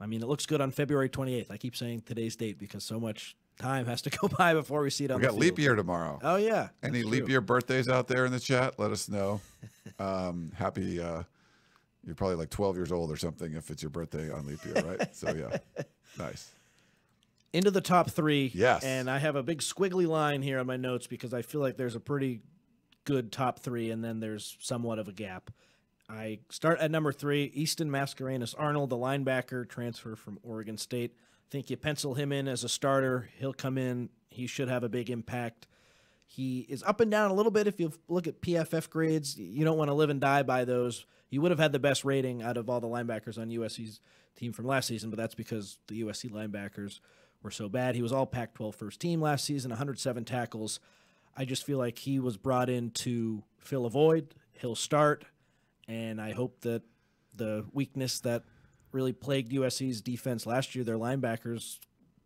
I mean, it looks good on February 28th. I keep saying today's date because so much time has to go by before we see it on We the got leap year tomorrow. Oh yeah. Any leap true. year birthdays out there in the chat? Let us know. Um, happy. Uh, you're probably like 12 years old or something if it's your birthday on leap year, right? so yeah, nice. into the top three. Yes. And I have a big squiggly line here on my notes because I feel like there's a pretty good top three, and then there's somewhat of a gap. I start at number three, Easton Mascarenas Arnold, the linebacker, transfer from Oregon State. I think you pencil him in as a starter. He'll come in. He should have a big impact. He is up and down a little bit. If you look at PFF grades, you don't want to live and die by those. He would have had the best rating out of all the linebackers on USC's team from last season, but that's because the USC linebackers were so bad. He was all Pac 12 first team last season, 107 tackles. I just feel like he was brought in to fill a void. He'll start, and I hope that the weakness that really plagued USC's defense last year, their linebackers,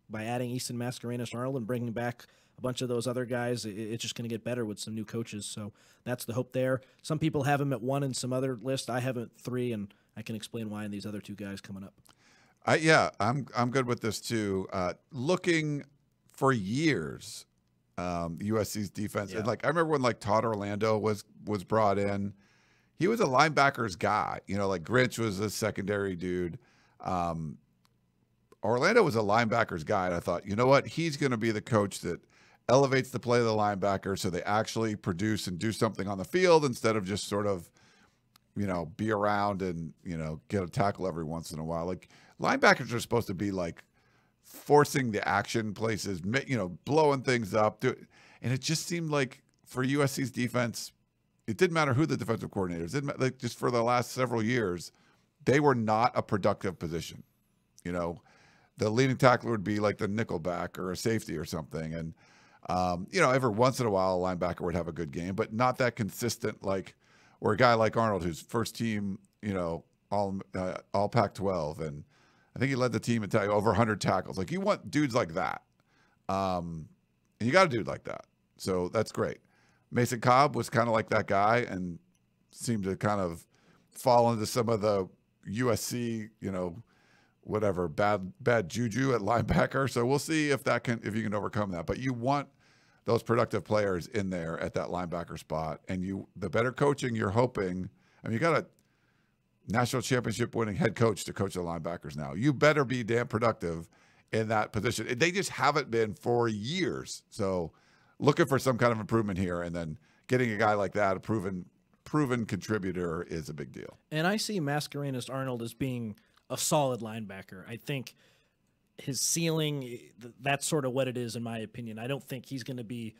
by adding Easton Mascarenas Arnold and bringing back a bunch of those other guys, it's just going to get better with some new coaches. So that's the hope there. Some people have him at one in some other list. I have him at three, and I can explain why in these other two guys coming up. I, yeah, I'm I'm good with this too. Uh, looking for years, um, USC's defense, Yeah. and like I remember when like Todd Orlando was was brought in, he was a linebackers guy. You know, like Grinch was a secondary dude. Um, Orlando was a linebackers guy, and I thought, you know what, he's going to be the coach that elevates the play of the linebacker, so they actually produce and do something on the field instead of just sort of you know, be around and, you know, get a tackle every once in a while. Like linebackers are supposed to be like forcing the action places, you know, blowing things up. And it just seemed like for USC's defense, it didn't matter who the defensive coordinators, didn't like just for the last several years, they were not a productive position. You know, the leading tackler would be like the nickelback or a safety or something. And, um, you know, every once in a while, a linebacker would have a good game, but not that consistent. Like, or a guy like Arnold, who's first team, you know, all uh, all Pac-12, and I think he led the team in tackle over 100 tackles. Like, you want dudes like that, um, and you got a dude like that. So that's great. Mason Cobb was kind of like that guy, and seemed to kind of fall into some of the USC, you know, whatever bad bad juju at linebacker. So we'll see if that can if you can overcome that. But you want those productive players in there at that linebacker spot, and you the better coaching you're hoping. I mean, you got a national championship winning head coach to coach the linebackers now. You better be damn productive in that position. They just haven't been for years. So looking for some kind of improvement here, and then getting a guy like that, a proven proven contributor, is a big deal. And I see Mascarenas Arnold as being a solid linebacker. I think his ceiling, eh, that's sort of what it is, in my opinion. I don't think he's going to be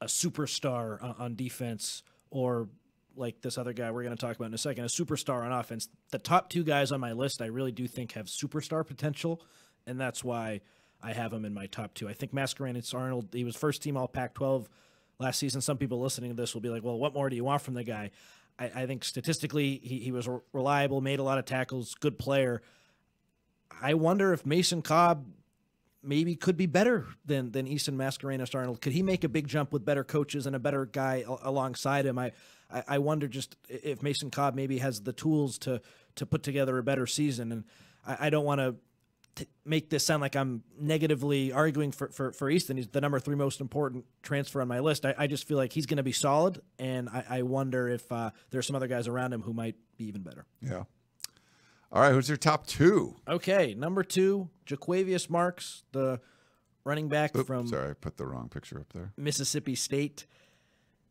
a superstar on, defense or like this other guy we're going to talk about in a second, a superstar on offense. The top two guys on my list, I really do think have superstar potential, and that's why I have him in my top two. I think Mascarenas Arnold, he was first team All Pac 12 last season. Some people listening to this will be like, well, what more do you want from the guy? I, I think statistically, he, he was re- reliable, made a lot of tackles, good player. I wonder if Mason Cobb maybe could be better than than Easton Mascarenas Arnold. Could he make a big jump with better coaches and a better guy a- alongside him? I, I I wonder just if Mason Cobb maybe has the tools to to put together a better season. And I, I don't want to make this sound like I'm negatively arguing for, for, for Easton. He's the number three most important transfer on my list. I, I just feel like he's going to be solid, and I, I wonder if uh, there's some other guys around him who might be even better. Yeah. All right, who's your top two? Okay, number two, Jo'Quavious Marks, the running back Oop, from sorry, I put the wrong picture up there. Mississippi State.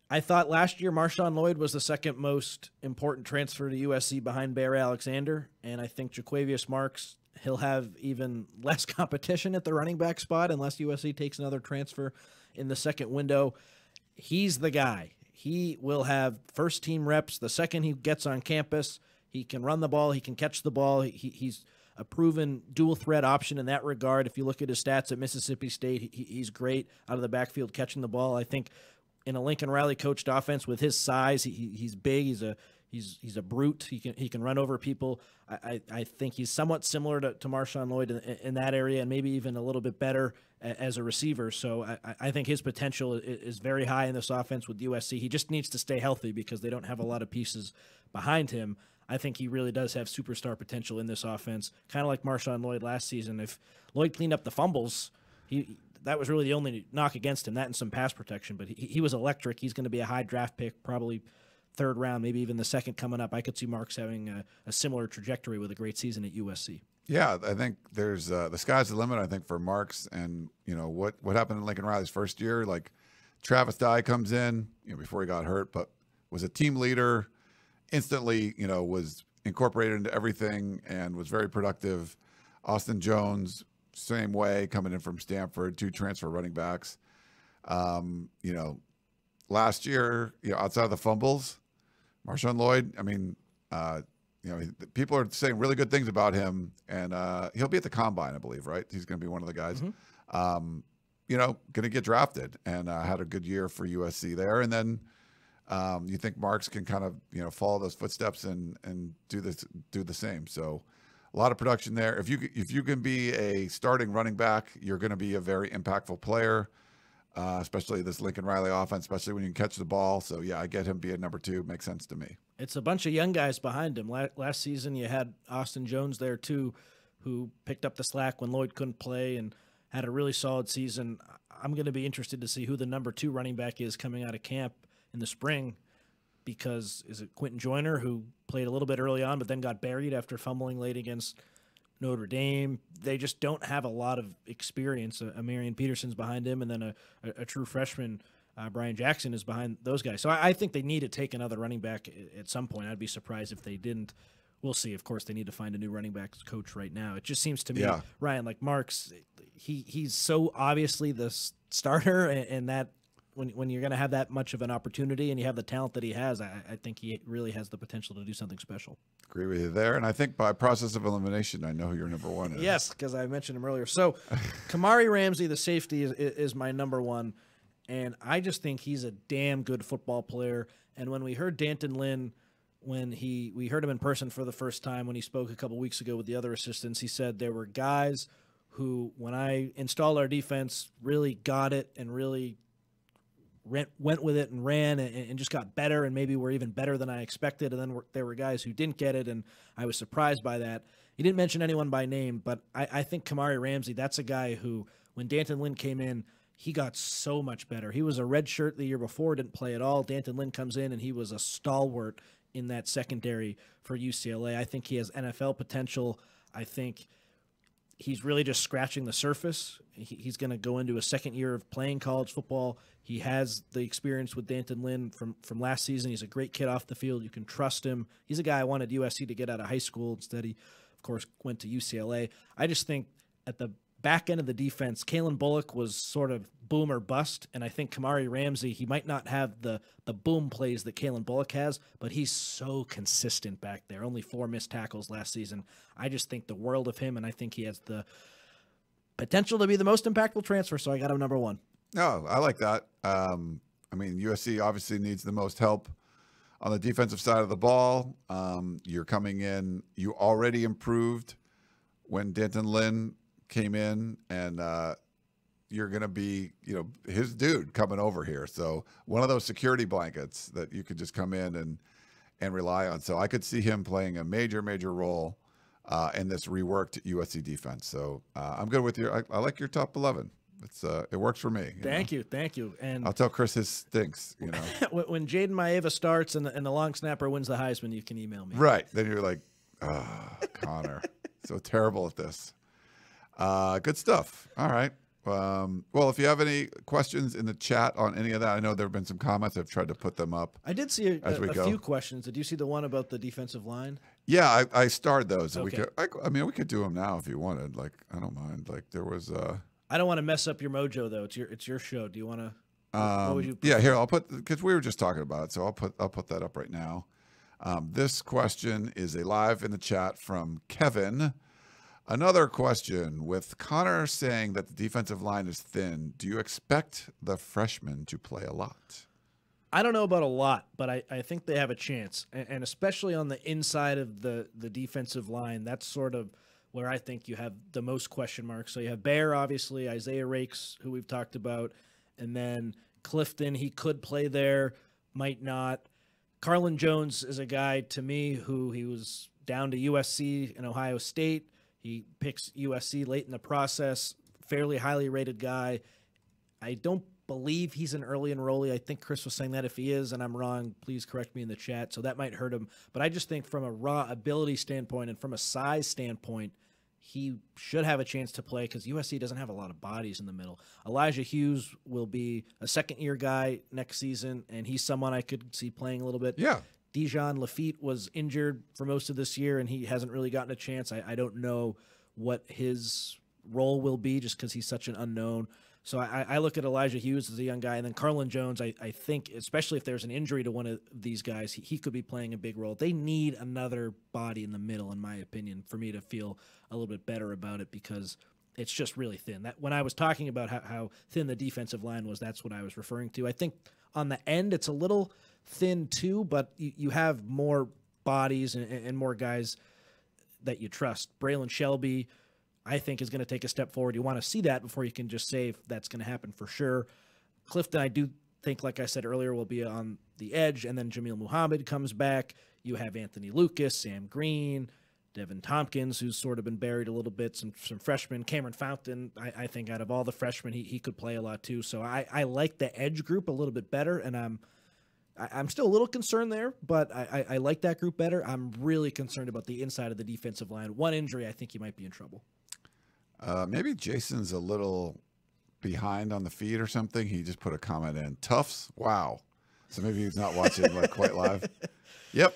I thought last year Marshawn Lloyd was the second most important transfer to USC behind Bear Alexander, and I think Jo'Quavious Marks he'll have even less competition at the running back spot unless USC takes another transfer in the second window. He's the guy. He will have first team reps the second he gets on campus. He can run the ball. He can catch the ball. He, he's a proven dual threat option in that regard. If you look at his stats at Mississippi State, he, he's great out of the backfield catching the ball. I think in a Lincoln Riley coached offense with his size, he, he's big. He's a He's he's a brute. He can he can run over people. I, I, I think he's somewhat similar to, to Marshawn Lloyd in, in, that area, and maybe even a little bit better as a receiver. So I, I think his potential is very high in this offense with USC. He just needs to stay healthy because they don't have a lot of pieces behind him. I think he really does have superstar potential in this offense, kind of like Marshawn Lloyd last season. If Lloyd cleaned up the fumbles, he that was really the only knock against him. That and some pass protection, but he, he was electric. He's going to be a high draft pick, probably third round, maybe even the second coming up. I could see Marks having a, a similar trajectory with a great season at USC. Yeah, I think there's uh, the sky's the limit. I think for Marks and you know what what happened in Lincoln Riley's first year, like Travis Dye comes in you know before he got hurt, but was a team leader, instantly you know was incorporated into everything and was very productive. Austin Jones, same way, coming in from Stanford, two transfer running backs. Um, you know, last year, you know, outside of the fumbles, Marshawn Lloyd, I mean, uh, you know, people are saying really good things about him, and uh, he'll be at the combine, I believe, right? He's going to be one of the guys. Mm-hmm. Um, you know, going to get drafted, and uh, had a good year for USC there. And then um, you think Marks can kind of you know follow those footsteps and and do this do the same. So a lot of production there. If you if you can be a starting running back, you're going to be a very impactful player uh, especially this Lincoln Riley offense, especially when you can catch the ball. So yeah, I get him being number two. Makes sense to me. It's a bunch of young guys behind him. Last season, you had Austin Jones there too, who picked up the slack when Lloyd couldn't play and had a really solid season. I'm going to be interested to see who the number two running back is coming out of camp in the spring. Because is it Quinten Joyner who played a little bit early on, but then got buried after fumbling late against Notre Dame. They just don't have a lot of experience. A, a Marion Peterson's behind him, and then a, a, a true freshman, uh, Brian Jackson, is behind those guys. So I, I, think they need to take another running back at some point. I'd be surprised if they didn't. We'll see. Of course, they need to find a new running backs coach right now. It just seems to me, yeah. Ryan, like Marks, he he's so obviously the starter, and, and that when when you're going to have that much of an opportunity and you have the talent that he has, I, I, think he really has the potential to do something special. Agree with you there, and I think by process of elimination, I know who your number one is. Yes, because I mentioned him earlier. So, Kamari Ramsey, the safety, is, is my number one, and I just think he's a damn good football player. And when we heard D'Anton Lynn, when he we heard him in person for the first time when he spoke a couple weeks ago with the other assistants, he said there were guys who, when I installed our defense, really got it and really went, went with it and ran and, and, just got better and maybe were even better than I expected. And then there were guys who didn't get it, and I was surprised by that. He didn't mention anyone by name, but I, I think Kamari Ramsey, that's a guy who, when D'Anton Lynn came in, he got so much better. He was a red shirt the year before, didn't play at all. D'Anton Lynn comes in, and he was a stalwart in that secondary for UCLA. I think he has NFL potential. I think he's really just scratching the surface. He, he's going to go into a second year of playing college football. He has the experience with D'Anton Lynn from, from last season. He's a great kid off the field. You can trust him. He's a guy I wanted USC to get out of high school. Instead, he, of course, went to UCLA. I just think at the back end of the defense, Calen Bullock was sort of boom or bust, and I think Kamari Ramsey, he might not have the the boom plays that Calen Bullock has, but he's so consistent back there. Only four missed tackles last season. I just think the world of him, and I think he has the potential to be the most impactful transfer. So I got him number one. No, I like that. Um, I mean, USC obviously needs the most help on the defensive side of the ball. Um, you're coming in. You already improved when D'Anton Lynn came in, and uh, you're going to be, you know, his dude coming over here. So one of those security blankets that you could just come in and and rely on. So I could see him playing a major, major role uh, in this reworked USC defense. So uh, I'm good with your. I, I like your top eleven. It's uh, it works for me. Thank know? you, thank you. And I'll tell Chris his stinks. You know, when Jayden Maiava starts and the, and the long snapper wins the Heisman, you can email me. Right. Then you're like, oh, Connor, so terrible at this. Uh, good stuff. All right. Um, well, if you have any questions in the chat on any of that, I know there have been some comments. I've tried to put them up. I did see a, a, a few questions. Did you see the one about the defensive line? Yeah, I, I starred those. Okay. We could, I, I, mean, we could do them now if you wanted. Like, I don't mind. Like, there was. Uh, I don't want to mess up your mojo though. It's your it's your show. Do you want to? Um, yeah, here I'll put because we were just talking about it, so I'll put I'll put that up right now. Um, this question is a live in the chat from Kevin. Another question with Connor saying that the defensive line is thin. Do you expect the freshman to play a lot? I don't know about a lot, but I, I think they have a chance, and, and especially on the inside of the the defensive line. That's sort of where I think you have the most question marks. So you have Bear, obviously, Isaiah Raikes, who we've talked about, and then Clifton. He could play there, might not. Carlin Jones is a guy to me who he was down to USC and Ohio State. He picks USC late in the process. Fairly highly rated guy. I don't believe he's an early enrollee. I think Chris was saying that. If he is, and I'm wrong, please correct me in the chat. So that might hurt him. But I just think from a raw ability standpoint and from a size standpoint, he should have a chance to play because USC doesn't have a lot of bodies in the middle. Elijah Hughes will be a second year guy next season, and he's someone I could see playing a little bit. Yeah. Dejan Lafitte was injured for most of this year, and he hasn't really gotten a chance. I, I don't know what his role will be just because he's such an unknown. So I, I, look at Elijah Hughes as a young guy, and then Carlin Jones. I, I think, especially if there's an injury to one of these guys, he, he, could be playing a big role. They need another body in the middle, in my opinion, for me to feel a little bit better about it because it's just really thin. That when I was talking about how, how thin the defensive line was, that's what I was referring to. I think on the end it's a little thin too, but you, you have more bodies and, and more guys that you trust. Braylon Shelby I think is going to take a step forward. You want to see that before you can just say that's going to happen for sure. Clifton, I do think, like I said earlier, will be on the edge, and then Jameel Muhammad comes back. You have Anthony Lucas, Sam Green, Devin Tompkins, who's sort of been buried a little bit, some some freshmen. Cameron Fountain, I, I think out of all the freshmen, he, he could play a lot too. So I, I like the edge group a little bit better, and I'm I, am still a little concerned there, but I, I, I like that group better. I'm really concerned about the inside of the defensive line. One injury, I think you might be in trouble. Uh, maybe Jason's a little behind on the feed or something. He just put a comment in. Tufts, wow. So maybe he's not watching like quite live. Yep,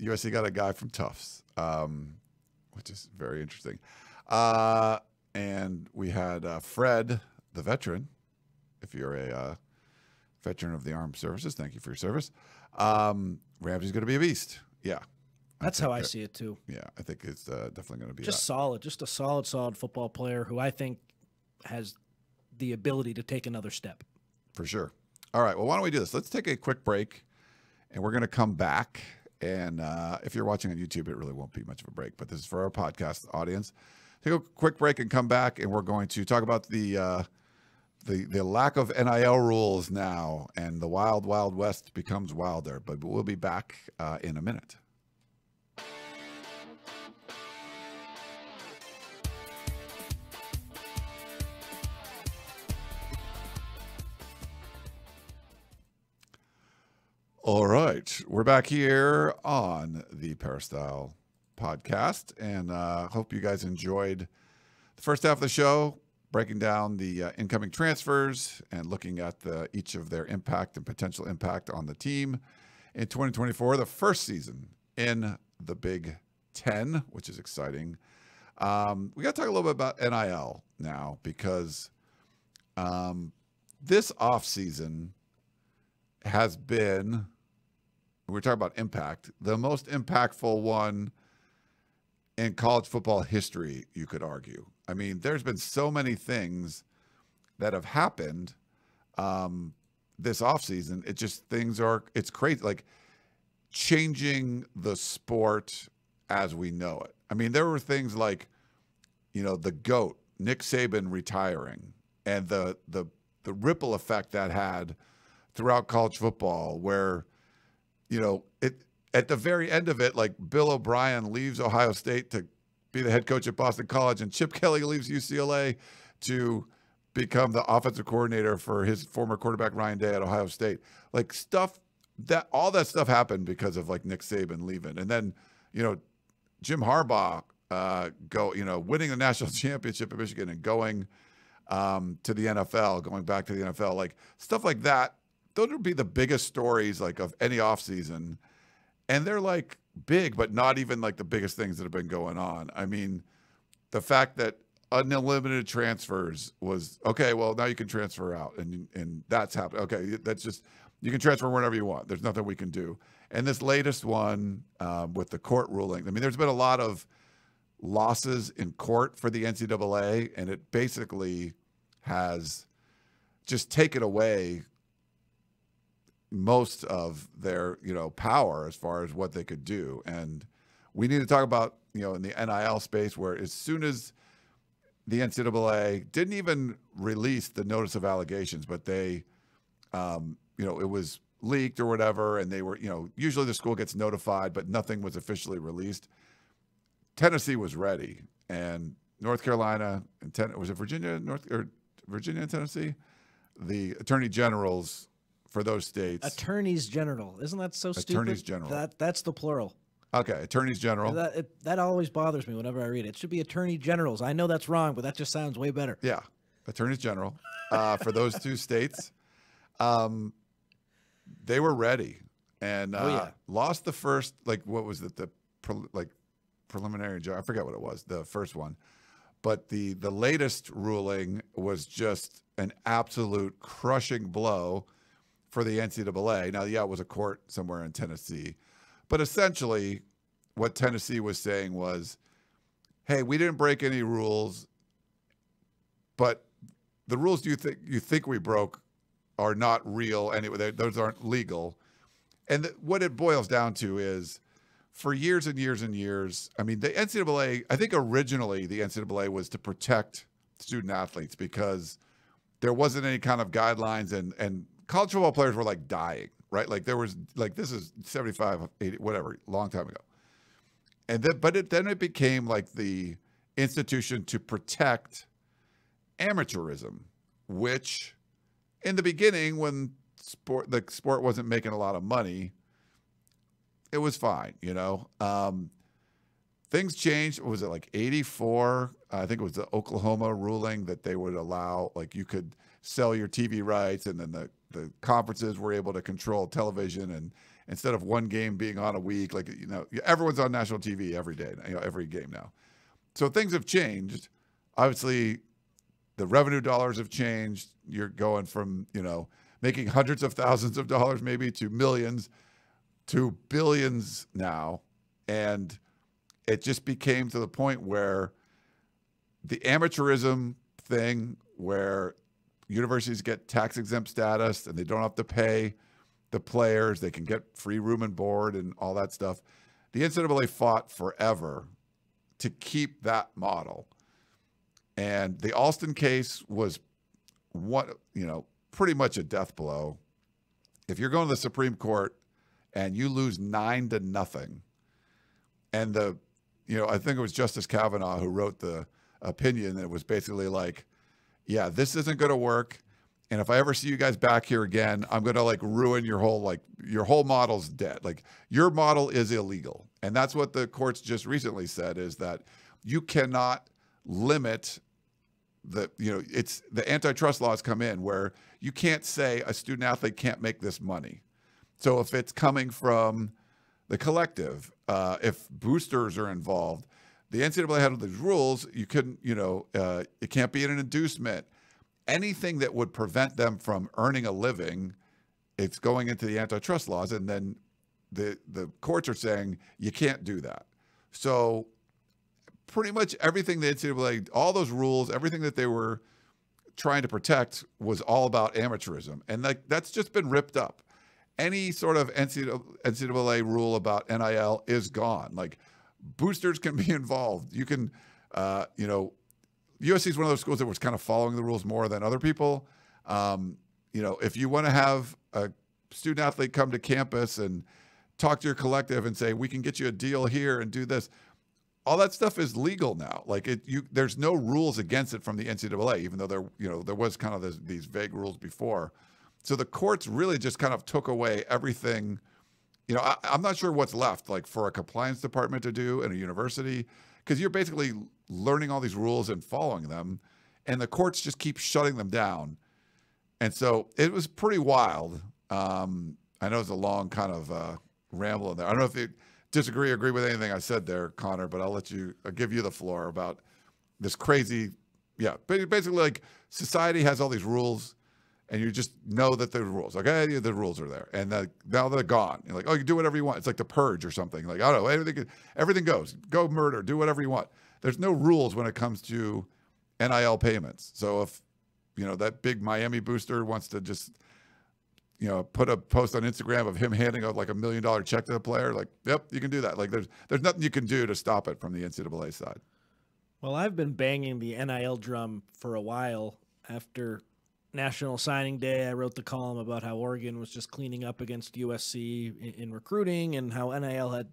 USC got a guy from Tufts, um, which is very interesting. Uh, and we had uh, Fred, the veteran. If you're a uh, veteran of the armed services, thank you for your service. Um, Ramsey's going to be a beast. Yeah, that's I how I see it too. Yeah, I think it's uh, definitely going to be just that. solid, just a solid, solid football player who I think has the ability to take another step. For sure. All right. Well, why don't we do this? Let's take a quick break, and we're going to come back. And uh, if you're watching on YouTube, it really won't be much of a break, but this is for our podcast audience. Take a quick break and come back, and we're going to talk about the. Uh, the, the lack of NIL rules now and the wild, wild west becomes wilder. But we'll be back uh, in a minute. All right, we're back here on the Peristyle podcast, and uh, hope you guys enjoyed the first half of the show, breaking down the uh, incoming transfers and looking at the, each of their impact and potential impact on the team in 2024, the first season in the Big Ten, which is exciting. Um, we got to talk a little bit about NIL now because um, this offseason has been we're talking about impact, the most impactful one in college football history, you could argue. I mean, there's been so many things that have happened um, this offseason. It just things are it's crazy. Like changing the sport as we know it. I mean, there were things like, you know, the GOAT, Nick Saban retiring, and the the the ripple effect that had throughout college football where you know, it at the very end of it, like Bill O'Brien leaves Ohio State to be the head coach at Boston College, and Chip Kelly leaves UCLA to become the offensive coordinator for his former quarterback Ryan Day at Ohio State. Like stuff that all that stuff happened because of like Nick Saban leaving, and then you know Jim Harbaugh uh, go you know winning the national championship at Michigan and going um, to the NFL, going back to the NFL, like stuff like that those would be the biggest stories like of any offseason. And they're like big, but not even like the biggest things that have been going on. I mean, the fact that unlimited transfers was okay, well, now you can transfer out and and that's happened. Okay, that's just you can transfer whenever you want. There's nothing we can do. And this latest one um, with the court ruling, I mean, there's been a lot of losses in court for the NCAA, and it basically has just taken away most of their you know power as far as what they could do. And we need to talk about you know in the NIL space where as soon as the NCAA didn't even release the notice of allegations, but they, um, you know, it was leaked or whatever, and they were, you know, usually the school gets notified, but nothing was officially released. Tennessee was ready, and North Carolina and ten, was it Virginia, North or Virginia and Tennessee, the attorney generals for those states. Attorneys general, isn't that so stupid? Attorneys general. That that's the plural. Okay, attorneys general. That it, that always bothers me whenever I read it. It should be attorney generals. I know that's wrong, but that just sounds way better. Yeah, attorneys general uh, for those two states. Um, they were ready and uh, Oh, yeah. lost the first like what was it the pre- like preliminary? I forget what it was the first one, but the the latest ruling was just an absolute crushing blow for the NCAA. Now, yeah, it was a court somewhere in Tennessee, but essentially, what Tennessee was saying was, "Hey, we didn't break any rules, but the rules you think you think we broke are not real anyway. Those aren't legal." And th- what it boils down to is, for years and years and years, I mean, the NCAA. I think originally the NCAA was to protect student athletes because there wasn't any kind of guidelines and and college football players were like dying right like there was like this is 75 80 whatever long time ago and then but it then it became like the institution to protect amateurism which in the beginning when sport the sport wasn't making a lot of money it was fine you know um things changed. What was it like 84? I think it was the Oklahoma ruling that they would allow, like, you could sell your TV rights, and then the, the conferences were able to control television. And instead of one game being on a week, like, you know, everyone's on national TV every day, you know, every game now. So things have changed. Obviously, the revenue dollars have changed. You're going from, you know, making hundreds of thousands of dollars maybe to millions to billions now. And it just became to the point where the amateurism thing where universities get tax exempt status and they don't have to pay the players they can get free room and board and all that stuff. The ncaa fought forever to keep that model. And the alston case was what you know pretty much a death blow. If you're going to the supreme court and you lose nine to nothing and the you know i think it was justice kavanaugh who wrote the opinion that was basically like yeah this isn't going to work. And if i ever see you guys back here again i'm going to like ruin your whole like your whole model's dead. Like your model is illegal. And that's what the courts just recently said is that you cannot limit the you know it's the antitrust laws come in where you can't say a student athlete can't make this money. So if it's coming from the collective, uh, if boosters are involved, the NCAA had all these rules. You couldn't, you know, uh, it can't be an inducement. Anything that would prevent them from earning a living, it's going into the antitrust laws, and then the the courts are saying you can't do that. So pretty much everything the NCAA, all those rules, everything that they were trying to protect was all about amateurism, and like that's just been ripped up any sort of NCAA rule about NIL is gone. Like boosters can be involved. You can, uh, you know, USC is one of those schools that was kind of following the rules more than other people. Um, you know, if you want to have a student athlete come to campus and talk to your collective and say, we can get you a deal here and do this. All that stuff is legal now. Like it, you, there's no rules against it from the NCAA, even though there, you know, there was kind of this, these vague rules before. So the courts really just kind of took away everything. You know, I, I'm not sure what's left, like for a compliance department to do in a university, because you're basically learning all these rules and following them, and the courts just keep shutting them down. And so it was pretty wild. Um, I know it's a long kind of uh, ramble in there. I don't know if you disagree or agree with anything I said there, Connor, but I'll let you I'll give you the floor about this crazy. Yeah, basically, like society has all these rules and you just know that there's rules. Like, hey, the rules are there, and the, now they're gone. You're like, oh, you do whatever you want. It's like the purge or something. Like, I don't know, everything, everything goes. Go murder, do whatever you want. There's no rules when it comes to NIL payments. So if you know that big Miami booster wants to just you know, put a post on Instagram of him handing out like a million dollar check to a player. Like, yep, you can do that. Like, there's there's nothing you can do to stop it from the NCAA side. Well, I've been banging the NIL drum for a while. After National Signing Day, I wrote the column about how Oregon was just cleaning up against USC in, in recruiting and how NIL had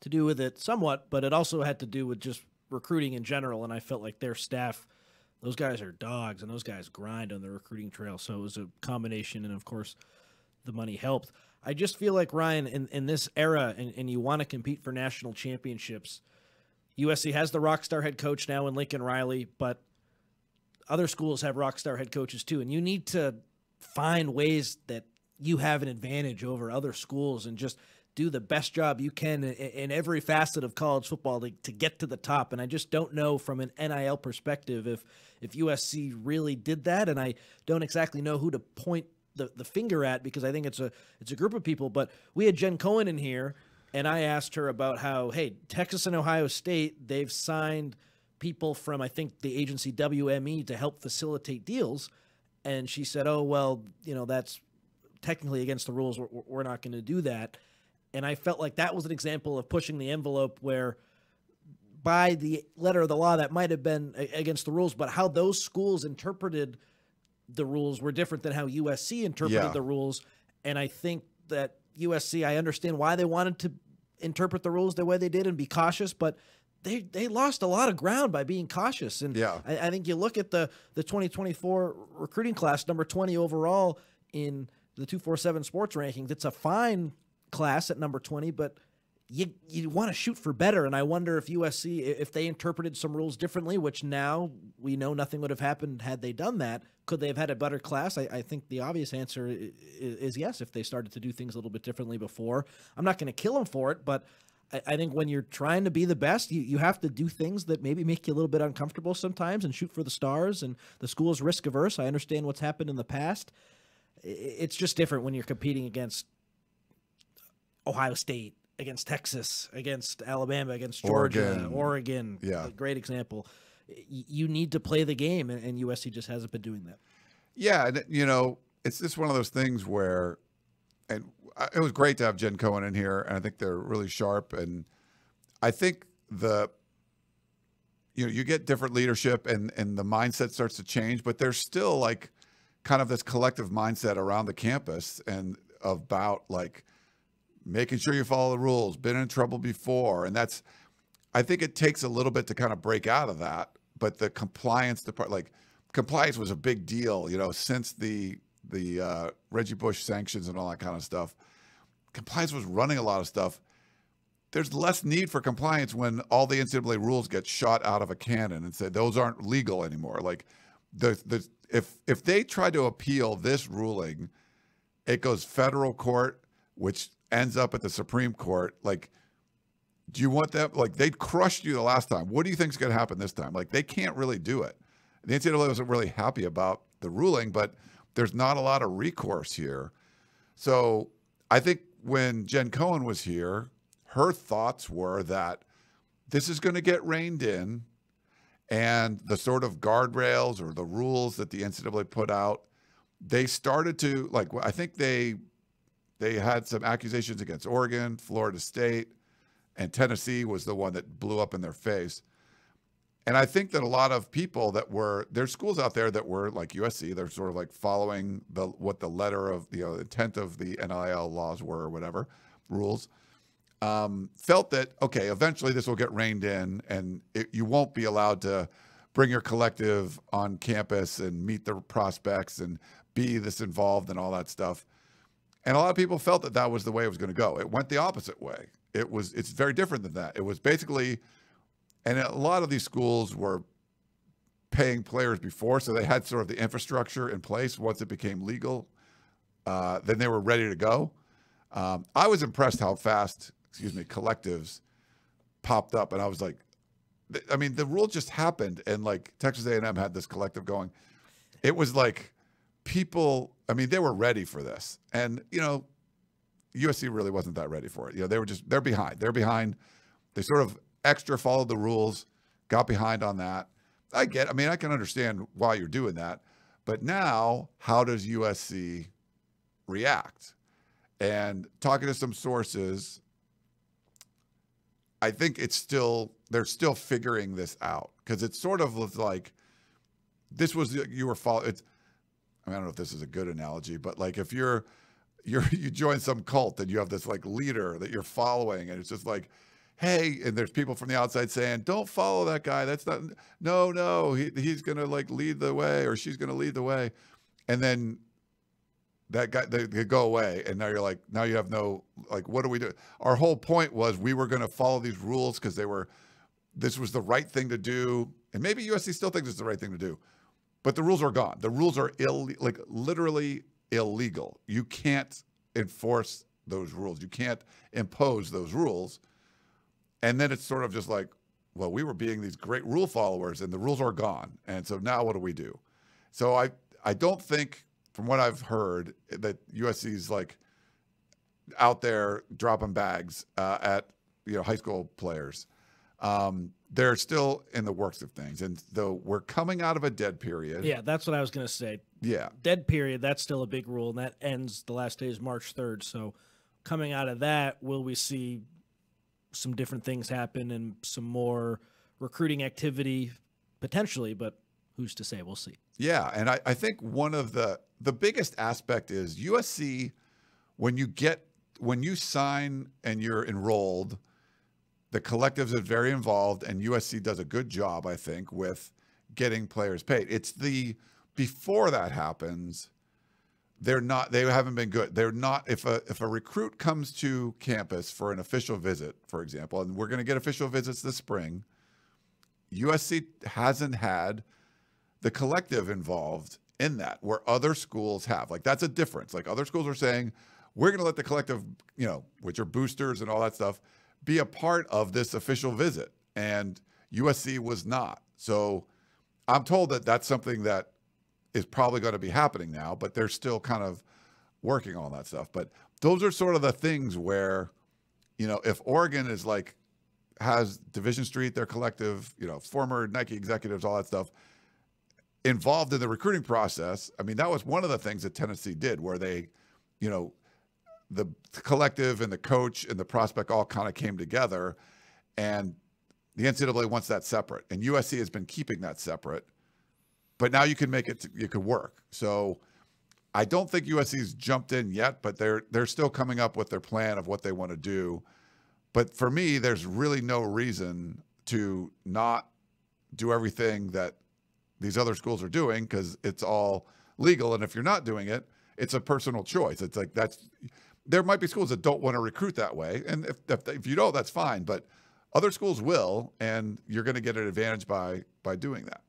to do with it somewhat, but it also had to do with just recruiting in general. And I felt like their staff, those guys are dogs and those guys grind on the recruiting trail. So it was a combination. And of course, the money helped. I just feel like, Ryan, in, in this era, and, and you want to compete for national championships, USC has the rock star head coach now in Lincoln Riley, but other schools have rock star head coaches too. And you need to find ways that you have an advantage over other schools and just do the best job you can in, every facet of college football to, to, get to the top. And I just don't know from an NIL perspective if if USC really did that. And I don't exactly know who to point the, the finger at because I think it's a it's a group of people. But we had Jen Cohen in here and I asked her about how, hey, Texas and Ohio State, they've signed people from, I think, the agency WME to help facilitate deals. And she said, oh, well, you know, that's technically against the rules. We're, we're not going to do that. And I felt like that was an example of pushing the envelope where, by the letter of the law, that might have been against the rules, but how those schools interpreted the rules were different than how USC interpreted yeah. the rules. And I think that USC. I understand why they wanted to interpret the rules the way they did and be cautious, but they they lost a lot of ground by being cautious. And yeah. I, I think you look at the the 2024 recruiting class, number 20 overall in the 247 sports rankings. It's a fine class at number 20, but you you want to shoot for better. And I wonder if USC, if they interpreted some rules differently, which now we know nothing would have happened had they done that. Could they have had a better class? I, I think the obvious answer is, is, yes. If they started to do things a little bit differently before, I'm not going to kill them for it, but. I, I think when you're trying to be the best, you, you have to do things that maybe make you a little bit uncomfortable sometimes and shoot for the stars. And the school is risk averse. I understand what's happened in the past. It's just different when you're competing against Ohio State against Texas, against Alabama, against Georgia, Oregon. Oregon yeah, great example. You need to play the game, and USC just hasn't been doing that. Yeah, and you know, it's just one of those things where, and it was great to have Jen Cohen in here, and I think they're really sharp, and I think the you know you get different leadership and and the mindset starts to change but there's still like kind of this collective mindset around the campus and about like making sure you follow the rules, been in trouble before. And that's, I think it takes a little bit to kind of break out of that. But the compliance department, like compliance was a big deal, you know, since the, the uh, Reggie Bush sanctions and all that kind of stuff. Compliance was running a lot of stuff. There's less need for compliance when all the NCAA rules get shot out of a cannon and say those aren't legal anymore. Like the the if if they try to appeal this ruling, it goes federal court, which ends up at the Supreme Court, like, do you want that? Like, they crushed you the last time. What do you think is going to happen this time? Like, they can't really do it. The NCAA wasn't really happy about the ruling, but there's not a lot of recourse here. So I think when Jen Cohen was here, her thoughts were that this is going to get reined in and the sort of guardrails or the rules that the NCAA put out, they started to like I think they they had some accusations against Oregon, Florida State, and Tennessee was the one that blew up in their face. And I think that a lot of people that were there's schools out there that were like USC, they're sort of like following the what the letter of the you know, intent of the NIL laws were or whatever rules. Um, felt that okay, eventually this will get reined in, and it, you won't be allowed to bring your collective on campus and meet the prospects and be this involved and all that stuff. And a lot of people felt that that was the way it was going to go. It went the opposite way. It was it's very different than that. It was basically and a lot of these schools were paying players before, so they had sort of the infrastructure in place once it became legal. Uh, then they were ready to go. Um, I was impressed how fast, excuse me, collectives popped up, and I was like, I mean, the rule just happened, and like Texas A&M had this collective going. It was like people, I mean, they were ready for this. And, you know, USC really wasn't that ready for it. You know, they were just, they're behind. They're behind. They sort of extra followed the rules, got behind on that. I get, I mean, I can understand why you're doing that. But now, how does USC react. And talking to some sources, I think it's still they're still figuring this out because it's sort of like this was you were following. It's I, mean, I don't know if this is a good analogy, but like if you're you're you join some cult and you have this like leader that you're following, and it's just like, hey, and there's people from the outside saying, don't follow that guy. That's not no no. He he's gonna like lead the way or she's gonna lead the way, and then that guy they, they, go away and now you're like now you have no like what do we do our whole point was we were going to follow these rules because they were this was the right thing to do and maybe usc still thinks it's the right thing to do but the rules are gone the rules are ill like literally illegal you can't enforce those rules you can't impose those rules and then it's sort of just like well we were being these great rule followers and the rules are gone and so now what do we do so i i don't think from what I've heard, that USC's like out there dropping bags uh, at you know high school players. Um, they're still in the works of things, and though we're coming out of a dead period. Yeah, that's what I was gonna say. Yeah, dead period. That's still a big rule, and that ends the last day is March third. So, coming out of that, will we see some different things happen and some more recruiting activity potentially? But who's to say? We'll see. Yeah, and I, I think one of the the biggest aspect is USC when you get when you sign and you're enrolled, the collectives are very involved, and USC does a good job, I think, with getting players paid. It's the before that happens, they're not they haven't been good. They're not if a if a recruit comes to campus for an official visit, for example, and we're going to get official visits this spring, USC hasn't had the collective involved in that where other schools have. Like that's a difference. Like other schools are saying, we're going to let the collective, you know, which are boosters and all that stuff, be a part of this official visit. And USC was not. So I'm told that that's something that is probably going to be happening now, but they're still kind of working on that stuff. But those are sort of the things where, you know, if Oregon is like, has Division Street, their collective, you know, former Nike executives, all that stuff, involved in the recruiting process. I mean, that was one of the things that Tennessee did, where they, you know, the collective and the coach and the prospect all kind of came together, and the NCAA wants that separate, and USC has been keeping that separate, but now you can make it, you could work. So. I don't think USC's jumped in yet, but they're they're still coming up with their plan of what they want to do. But for me, there's really no reason to not do everything that these other schools are doing because it's all legal. And if you're not doing it, it's a personal choice. It's like that's there might be schools that don't want to recruit that way, and if if, if you don't, that's fine. But other schools will, and you're going to get an advantage by by doing that.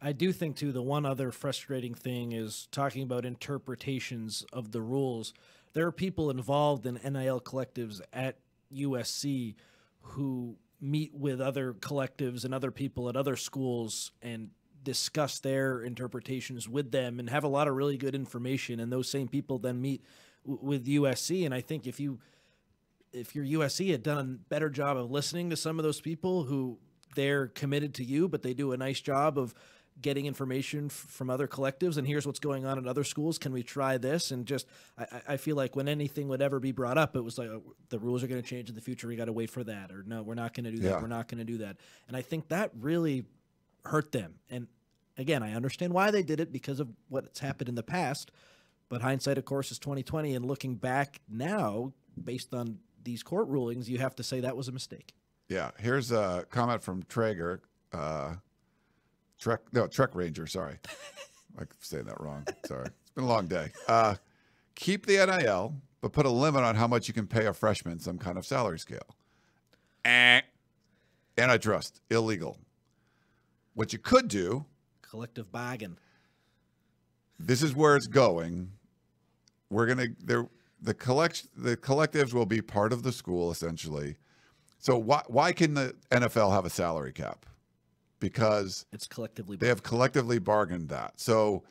I do think too the one other frustrating thing is talking about interpretations of the rules. There are people involved in NIL collectives at USC who meet with other collectives and other people at other schools and discuss their interpretations with them and have a lot of really good information and those same people then meet with USC and I think if you if your USC had done a better job of listening to some of those people who they're committed to you but they do a nice job of getting information f- from other collectives and here's what's going on in other schools can we try this and just I, I feel like when anything would ever be brought up it was like oh, the rules are going to change in the future we got to wait for that or no we're not going to do that Yeah. we're not going to do that and I think that really hurt them. And again, I understand why they did it because of what's happened in the past. But hindsight, of course, is twenty twenty. And looking back now, based on these court rulings, you have to say that was a mistake. Yeah, here's a comment from Traeger, uh, Trek no Trek Ranger. Sorry, I'm saying that wrong. Sorry, it's been a long day. Uh, keep the NIL, but put a limit on how much you can pay a freshman some kind of salary scale. Eh. Antitrust, illegal. What you could do, Collective bargain. this is where it's going. We're gonna there the collect the collectives will be part of the school essentially. So why why can the NFL have a salary cap? Because It's collectively. they have collectively bargained that. So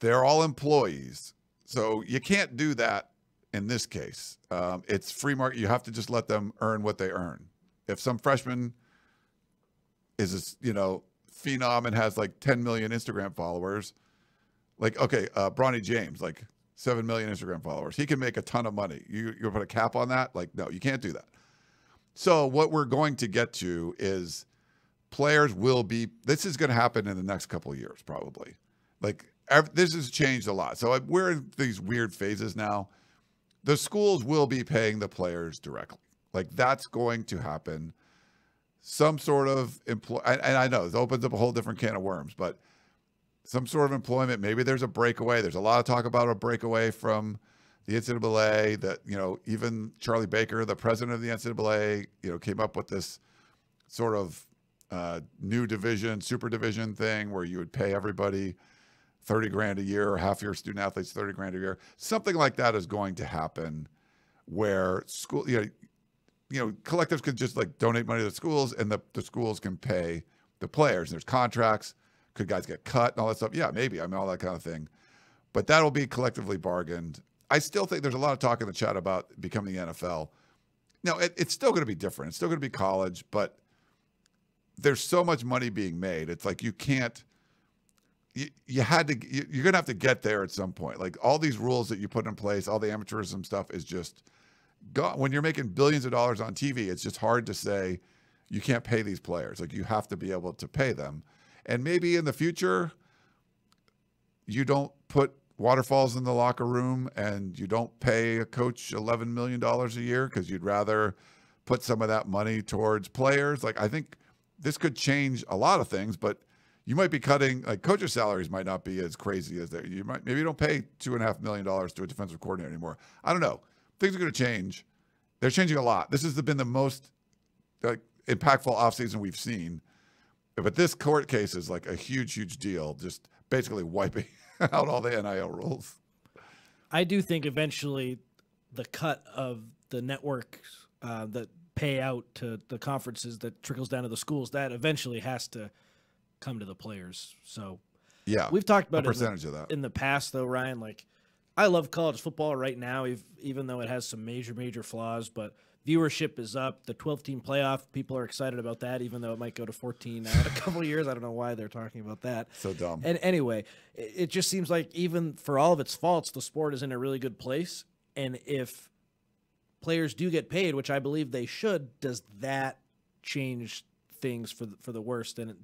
they're all employees. So you can't do that in this case. Um, it's free market. You have to just let them earn what they earn. If some freshman is, a, you know, phenom and has like 10 million Instagram followers, like, okay, uh, Bronny James, like seven million Instagram followers. He can make a ton of money. You you put a cap on that? Like, no, you can't do that. So what we're going to get to is players will be. This is going to happen in the next couple of years, probably. Like this has changed a lot. So we're in these weird phases now. The schools will be paying the players directly. Like that's going to happen. Some sort of employ, and and I know this opens up a whole different can of worms, but some sort of employment. Maybe there's a breakaway. There's a lot of talk about a breakaway from the NCAA. That you know, even Charlie Baker, the president of the NCAA, you know, came up with this sort of uh, new division, super division thing where you would pay everybody thirty grand a year, or half your student athletes thirty grand a year. Something like that is going to happen, where school, you know, you know, collectives could just like donate money to the schools, and the the schools can pay the players. There's contracts could guys get cut and all that stuff? Yeah, maybe. I mean, all that kind of thing. But that'll be collectively bargained. I still think there's a lot of talk in the chat about becoming the NFL. No, it, it's still going to be different. It's still going to be college, but there's so much money being made. It's like you can't. You, you had to. You, you're to have to get there at some point. Like all these rules that you put in place, all the amateurism stuff is just. Gone. When you're making billions of dollars on TV, it's just hard to say you can't pay these players. Like you have to be able to pay them. And maybe in the future, you don't put waterfalls in the locker room and you don't pay a coach $11 million a year because you'd rather put some of that money towards players. Like, I think this could change a lot of things, but you might be cutting, like, coaches' salaries might not be as crazy as they You might, maybe you don't pay $2.5 million to a defensive coordinator anymore. I don't know. Things are going to change. They're changing a lot. This has been the most like, impactful offseason we've seen but this court case is like a huge, huge deal, just basically wiping out all the NIL rules. I do think eventually the cut of the networks uh, that pay out to the conferences that trickles down to the schools, that eventually has to come to the players. So yeah, we've talked about a percentage the, of that in the past, though, Ryan. Like I love college football right now, even though it has some major, major flaws, but viewership is up. The 12 team playoff, people are excited about that, even though it might go to 14 now in a couple years. I don't know why they're talking about that. So dumb. And anyway, it, it just seems like even for all of its faults, the sport is in a really good place. And if players do get paid, which I believe they should, does that change things for the, for the worst and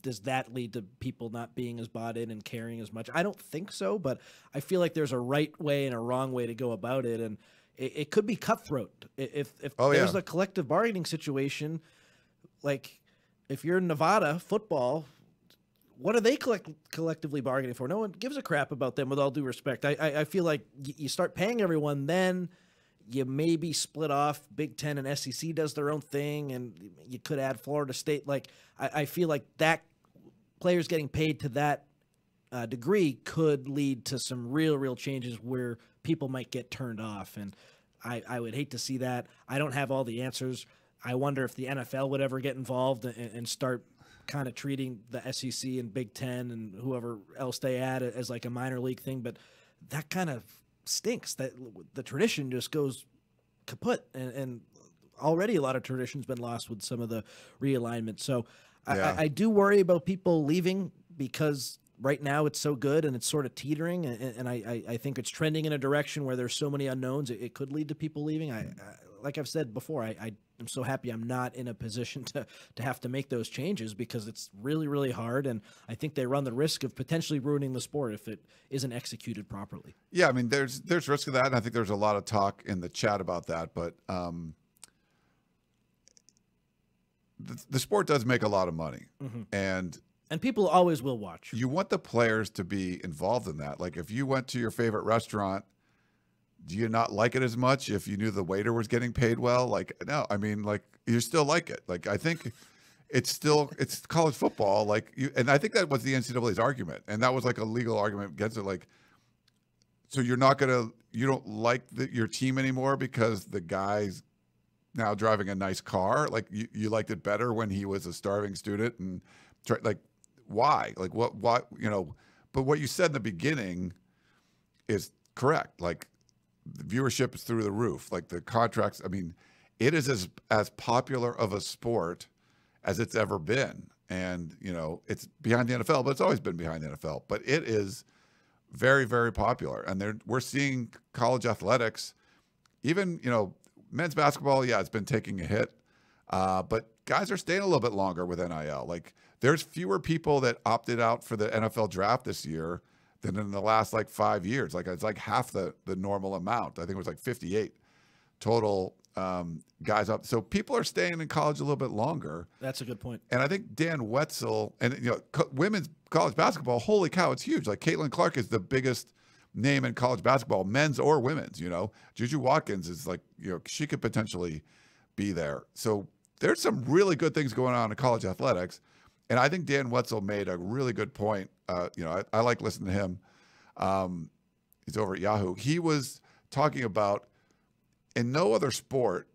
does that lead to people not being as bought in and caring as much i don't think so but i feel like there's a right way and a wrong way to go about it and it, it could be cutthroat if if oh, there's yeah. a collective bargaining situation. Like if you're Nevada football, what are they collect- collectively bargaining for? No one gives a crap about them. With all due respect, I I, I feel like y- you start paying everyone, then you maybe split off. Big Ten and SEC does their own thing, and you could add Florida State. Like I, I feel like that players getting paid to that uh, degree could lead to some real, real changes where people might get turned off. And I, I would hate to see that. I don't have all the answers. I wonder if the NFL would ever get involved and, and start kind of treating the SEC and Big Ten and whoever else they add as like a minor league thing. But that kind of stinks. That the tradition just goes kaput, and, and already a lot of tradition's been lost with some of the realignment. So yeah. I, I do worry about people leaving because right now it's so good and it's sort of teetering and, and I, I think it's trending in a direction where there's so many unknowns it, it could lead to people leaving I, I, like i've said before I, I am so happy i'm not in a position to to have to make those changes because it's really really hard and i think they run the risk of potentially ruining the sport if it isn't executed properly yeah i mean there's there's risk of that and i think there's a lot of talk in the chat about that but um the, the sport does make a lot of money mm-hmm. and and people always will watch. You want the players to be involved in that. Like if you went to your favorite restaurant, do you not like it as much if you knew the waiter was getting paid well? Like no, I mean like you still like it. Like I think it's still it's college football. Like you and I think that was the NCAA's argument, and that was like a legal argument against it. Like so you're not gonna you don't like the, your team anymore because the guy's now driving a nice car. Like you, you liked it better when he was a starving student and try, like why? Like what? Why? You know. But what you said in the beginning is correct. Like viewership is through the roof. Like the contracts. I mean, it is as as popular of a sport as it's ever been. And you know, it's behind the NFL, but it's always been behind the NFL. But it is very very popular, and we're seeing college athletics, even you know men's basketball. Yeah, it's been taking a hit, uh, but guys are staying a little bit longer with NIL. Like there's fewer people that opted out for the NFL draft this year than in the last like five years. Like it's like half the the normal amount. I think it was like 58 total um, guys up. So people are staying in college a little bit longer. That's a good point. And I think Dan Wetzel and you know co- women's college basketball. Holy cow, it's huge. Like Caitlin Clark is the biggest name in college basketball, men's or women's. You know, Juju Watkins is like you know she could potentially be there. So there's some really good things going on in college athletics. And I think Dan Wetzel made a really good point. Uh, you know, I, I, like listening to him. Um, he's over at Yahoo. He was talking about in no other sport,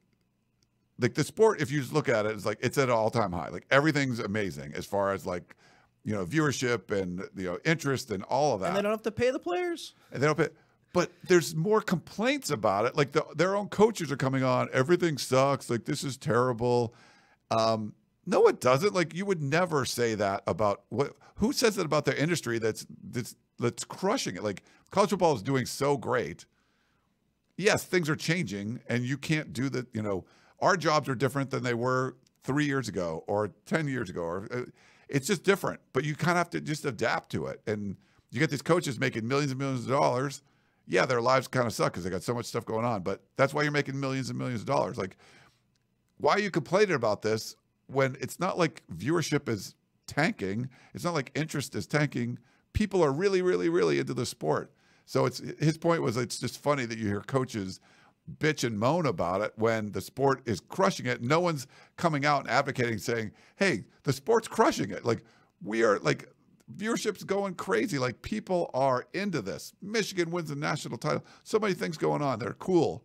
like the sport, if you just look at it, it's like it's at an all time high. Like everything's amazing as far as like, you know, viewership and you know interest and all of that. And they don't have to pay the players. And they don't pay. But there's more complaints about it. Like the, their own coaches are coming on. Everything sucks. Like this is terrible. Um, no, it doesn't. Like you would never say that about what. Who says that about their industry? That's that's that's crushing it. Like college football is doing so great. Yes, things are changing, and you can't do that. You know, our jobs are different than they were three years ago or ten years ago, or uh, it's just different. But you kind of have to just adapt to it. And you get these coaches making millions and millions of dollars. Yeah, their lives kind of suck because they got so much stuff going on. But that's why you're making millions and millions of dollars. Like, why are you complaining about this when it's not like viewership is tanking, it's not like interest is tanking. People are really, really, really into the sport. So it's his point was it's just funny that you hear coaches bitch and moan about it when the sport is crushing it. No one's coming out and advocating saying, "Hey, the sport's crushing it." Like we are like viewership's going crazy. Like people are into this. Michigan wins the national title. So many things going on. They're cool.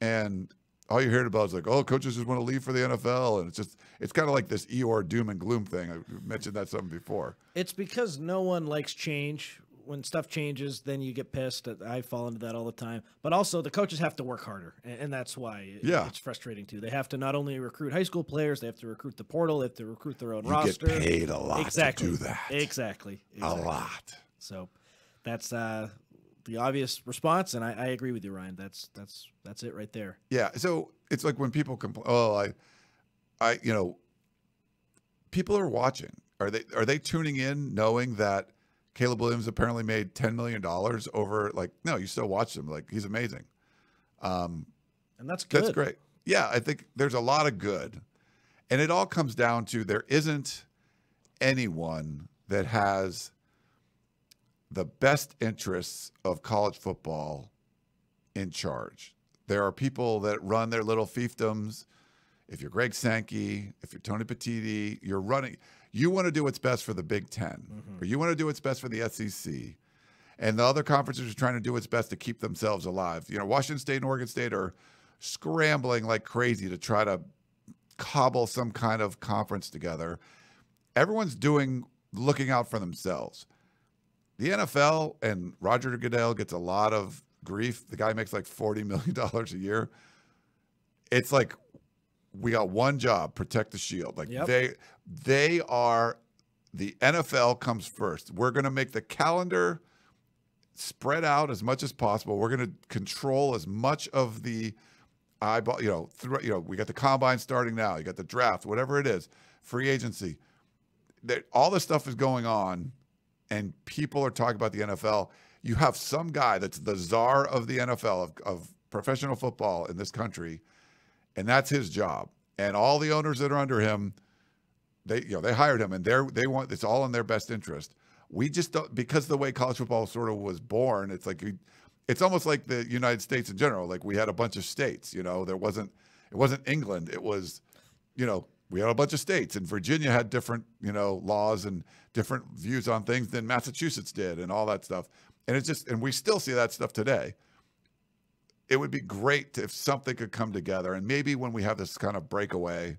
And all you're hearing about is like, oh, coaches just want to leave for the NFL, and it's just it's kind of like this Eeyore doom and gloom thing. I mentioned that something before. It's because no one likes change. When stuff changes, then you get pissed. I fall into that all the time. But also, the coaches have to work harder, and that's why yeah. it's frustrating too. They have to not only recruit high school players, they have to recruit the portal, they have to recruit their own you roster. Get paid a lot exactly. to do that. Exactly. exactly. A lot. So that's uh, the obvious response, and I, I, agree with you, Ryan. That's that's that's it right there. Yeah. So it's like when people complain, oh, I, I, you know, people are watching. Are they are they tuning in knowing that Caleb Williams apparently made ten million dollars over? Like, no, you still watch him. Like, he's amazing. Um, and that's good. That's great. Yeah, I think there's a lot of good, and it all comes down to there isn't anyone that has the best interests of college football in charge. There are people that run their little fiefdoms. If you're Greg Sankey, if you're Tony Petitti, you're running. You want to do what's best for the Big 10 mm-hmm. or you want to do what's best for the SEC. And the other conferences are trying to do what's best to keep themselves alive. You know, Washington State and Oregon State are scrambling like crazy to try to cobble some kind of conference together. Everyone's doing looking out for themselves the NFL and Roger Goodell gets a lot of grief. The guy makes like $40 million a year. It's like we got one job, protect the shield. Like yep. they they are the NFL comes first. We're going to make the calendar spread out as much as possible. We're going to control as much of the eyeball, you know, through, you know, we got the combine starting now. You got the draft, whatever it is, free agency. That all this stuff is going on and people are talking about the NFL, you have some guy that's the czar of the NFL, of, of professional football in this country, and that's his job. And all the owners that are under him, they you know they hired him, and they're they want it's all in their best interest. We just don't because the way college football sort of was born. It's like it's almost like the United States in general. Like we had a bunch of states. You know, there wasn't it wasn't England. It was you know we had a bunch of states, and Virginia had different, you know, laws and different views on things than Massachusetts did, and all that stuff. And it's just, and we still see that stuff today. It would be great if something could come together, and maybe when we have this kind of breakaway,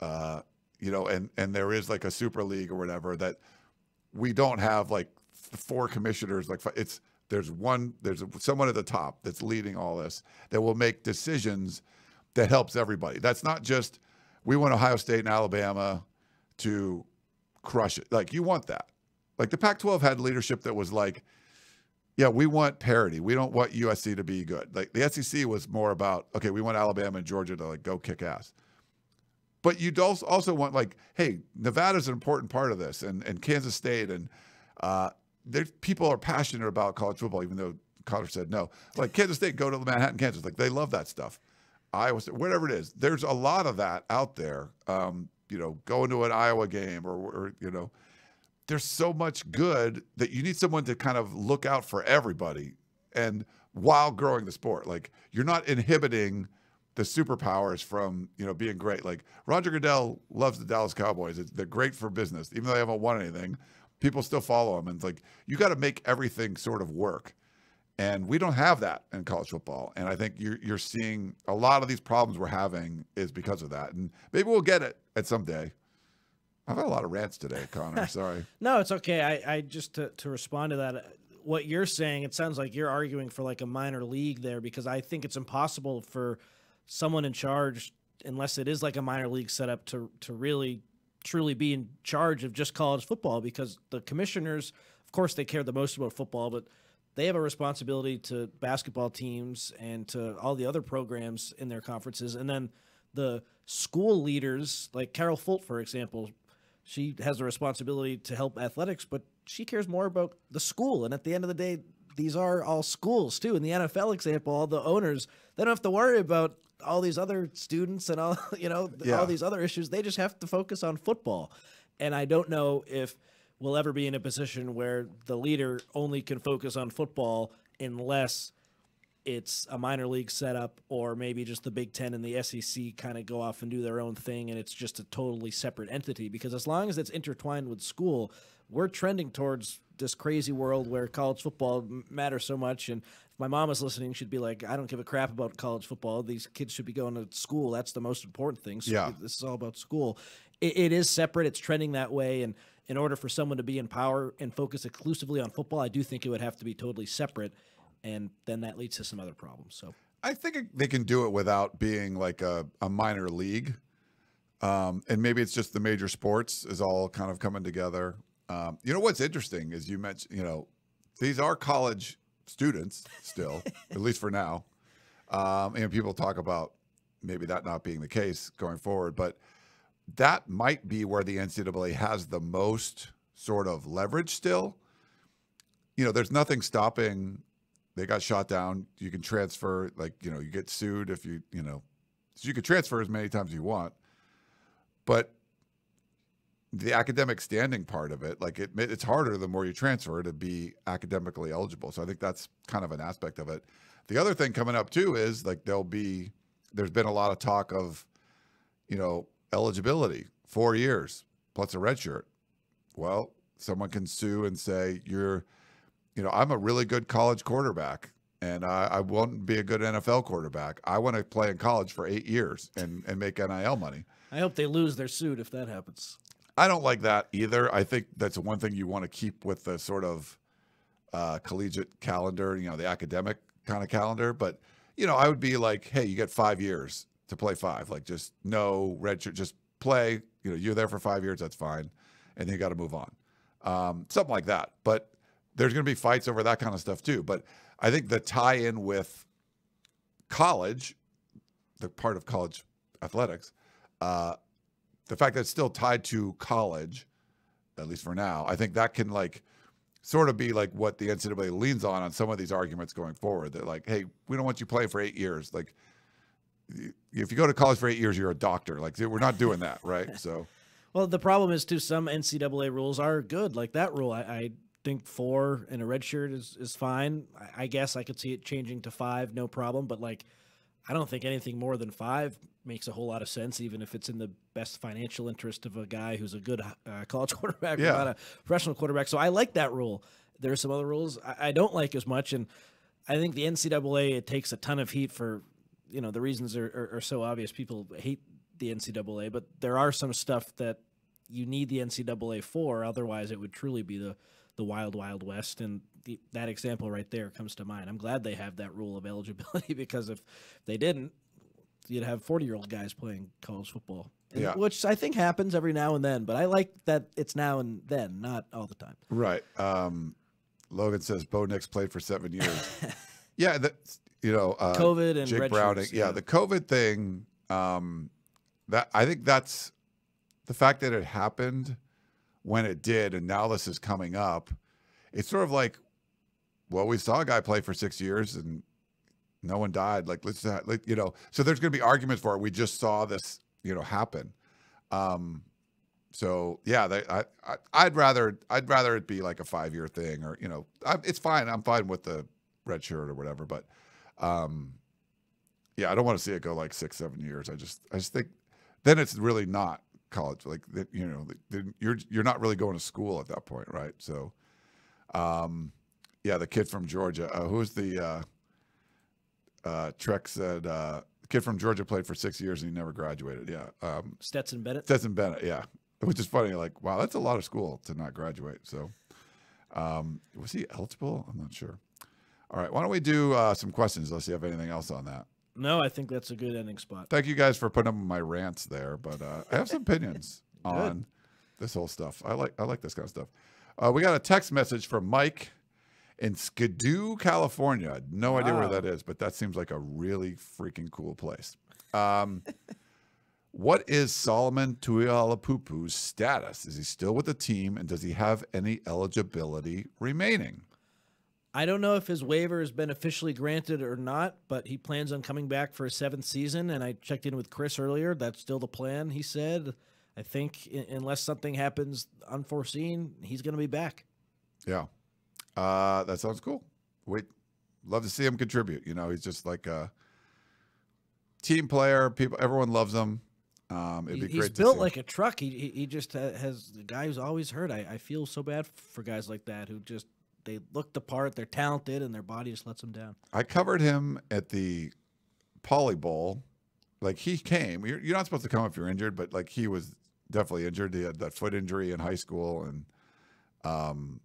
uh, you know, and and there is like a super league or whatever that we don't have like four commissioners. Like it's there's one, there's someone at the top that's leading all this that will make decisions that helps everybody. That's not just we want Ohio State and Alabama to crush it. Like you want that. Like the Pac-12 had leadership that was like, yeah, we want parity. We don't want USC to be good. Like the SEC was more about, okay, we want Alabama and Georgia to like go kick ass. But you also want like, hey, Nevada's an important part of this, and and Kansas State, and uh, people are passionate about college football, even though Cotter said no. Like Kansas State, go to the Manhattan, Kansas, like they love that stuff. Iowa, whatever it is, there's a lot of that out there. Um, you know, going to an Iowa game or, or you know, there's so much good that you need someone to kind of look out for everybody and while growing the sport. Like you're not inhibiting the superpowers from, you know, being great. Like Roger Goodell loves the Dallas Cowboys. It's, they're great for business. Even though they haven't won anything, people still follow them. And it's like you got to make everything sort of work. And we don't have that in college football. And I think you're you're seeing a lot of these problems we're having is because of that. And maybe we'll get it at some day. I've had a lot of rants today, Connor. Sorry. no, it's okay. I, I just to, to respond to that, uh, what you're saying, it sounds like you're arguing for like a minor league there because I think it's impossible for someone in charge, unless it is like a minor league setup, to to really truly be in charge of just college football because the commissioners, of course, they care the most about football, but they have a responsibility to basketball teams and to all the other programs in their conferences, and then the school leaders like Carol Folt, for example, she has a responsibility to help athletics, but she cares more about the school. And at the end of the day, these are all schools too. In the NFL example, all the owners they don't have to worry about all these other students and all you know yeah. all these other issues. They just have to focus on football. And I don't know if we'll ever be in a position where the leader only can focus on football unless it's a minor league setup or maybe just the Big Ten and the SEC kind of go off and do their own thing and it's just a totally separate entity. Because as long as it's intertwined with school, we're trending towards this crazy world where college football matters so much. And if my mom is listening, she'd be like, I don't give a crap about college football. These kids should be going to school. That's the most important thing. So yeah. this is all about school. It, it is separate, it's trending that way. And in order for someone to be in power and focus exclusively on football, I do think it would have to be totally separate and then that leads to some other problems. So I think they can do it without being like a, a minor league. Um, and maybe it's just the major sports is all kind of coming together. Um, you know what's interesting is you mentioned, you know, these are college students still, at least for now. Um, and people talk about maybe that not being the case going forward, but that might be where the NCAA has the most sort of leverage still. You know, there's nothing stopping they got shot down. You can transfer, like, you know, you get sued if you, you know, so you can transfer as many times as you want. But the academic standing part of it, like it, it's harder the more you transfer to be academically eligible. So I think that's kind of an aspect of it. The other thing coming up too is like there'll be, there's been a lot of talk of, you know, eligibility, four years plus a red shirt. Well, someone can sue and say you're you know, I'm a really good college quarterback and I, I won't be a good NFL quarterback. I want to play in college for eight years and, and make NIL money. I hope they lose their suit if that happens. I don't like that either. I think that's one thing you want to keep with the sort of uh, collegiate calendar, you know, the academic kind of calendar. But, you know, I would be like, hey, you get five years to play five. Like just no red shirt, just play. You know, you're there for five years, that's fine. And then you got to move on. Um, something like that. But there's going to be fights over that kind of stuff too. But I think the tie in with college, the part of college athletics, uh, the fact that it's still tied to college, at least for now, I think that can like sort of be like what the NCAA leans on on some of these arguments going forward. They're like, hey, we don't want you playing for eight years. Like, if you go to college for eight years, you're a doctor. Like, we're not doing that, right? So. Well, the problem is too. Some NCAA rules are good, like that rule. I, I think four and a red shirt is, is fine. I, I guess I could see it changing to five, no problem. But like, I don't think anything more than five makes a whole lot of sense, even if it's in the best financial interest of a guy who's a good uh, college quarterback, yeah. not a professional quarterback. So I like that rule. There are some other rules I, I don't like as much, and I think the NCAA it takes a ton of heat for, you know, the reasons are, are, are so obvious. People hate the NCAA, but there are some stuff that you need the NCAA for. Otherwise, it would truly be the the wild wild west and the, that example right there comes to mind i'm glad they have that rule of eligibility because if they didn't you'd have 40 year old guys playing college football yeah. which i think happens every now and then but i like that it's now and then not all the time right um, Logan says Bo Nix played for seven years. yeah, that you know, uh, COVID and Jake red Browning. shirts, yeah, the COVID thing. Um, that I think that's the fact that it happened when it did, and now this is coming up. It's sort of like, well, we saw a guy play for six years and no one died. Like let's, uh, like, you know, so there's going to be arguments for it. We just saw this, you know, happen. Um, so yeah, they, I, I, I'd rather, I'd rather it be like a five year thing, or you know, I, it's fine. I'm fine with the red shirt or whatever, but, um, yeah, I don't want to see it go like six, seven years. I just, I just think then it's really not college. Like that, you know, then you're you're not really going to school at that point, right? So, um, yeah, the kid from Georgia, uh, who's the uh, uh, Trek said uh, the kid from Georgia played for six years and he never graduated. Yeah, um, Stetson Bennett. Stetson Bennett. Yeah, which is funny. Like, wow, that's a lot of school to not graduate. So, um, was he eligible? I'm not sure. All right, why don't we do uh, some questions? Let's see if anything else on that. No, I think that's a good ending spot. Thank you guys for putting up my rants there, but uh, I have some opinions on this whole stuff. I like I like this kind of stuff. Uh, we got a text message from Mike in Skidoo, California. No idea where that is, but that seems like a really freaking cool place. Um, what is Solomon Tuliaupupu's status? Is he still with the team, and does he have any eligibility remaining? I don't know if his waiver has been officially granted or not, but he plans on coming back for a seventh season. And I checked in with Chris earlier. That's still the plan, he said. I think unless something happens unforeseen, he's going to be back. Yeah. Uh, that sounds cool. We love to see him contribute. You know, he's just like a team player. People, everyone loves him. Um, it'd be he's great to built like a truck. He, he he just has the guy who's always hurt. I, I feel so bad for guys like that who just they look the part, they're talented, and their body just lets them down. I covered him at the Poly Bowl. Like he came. You're, you're not supposed to come if you're injured, but like he was definitely injured. He had that foot injury in high school, and um,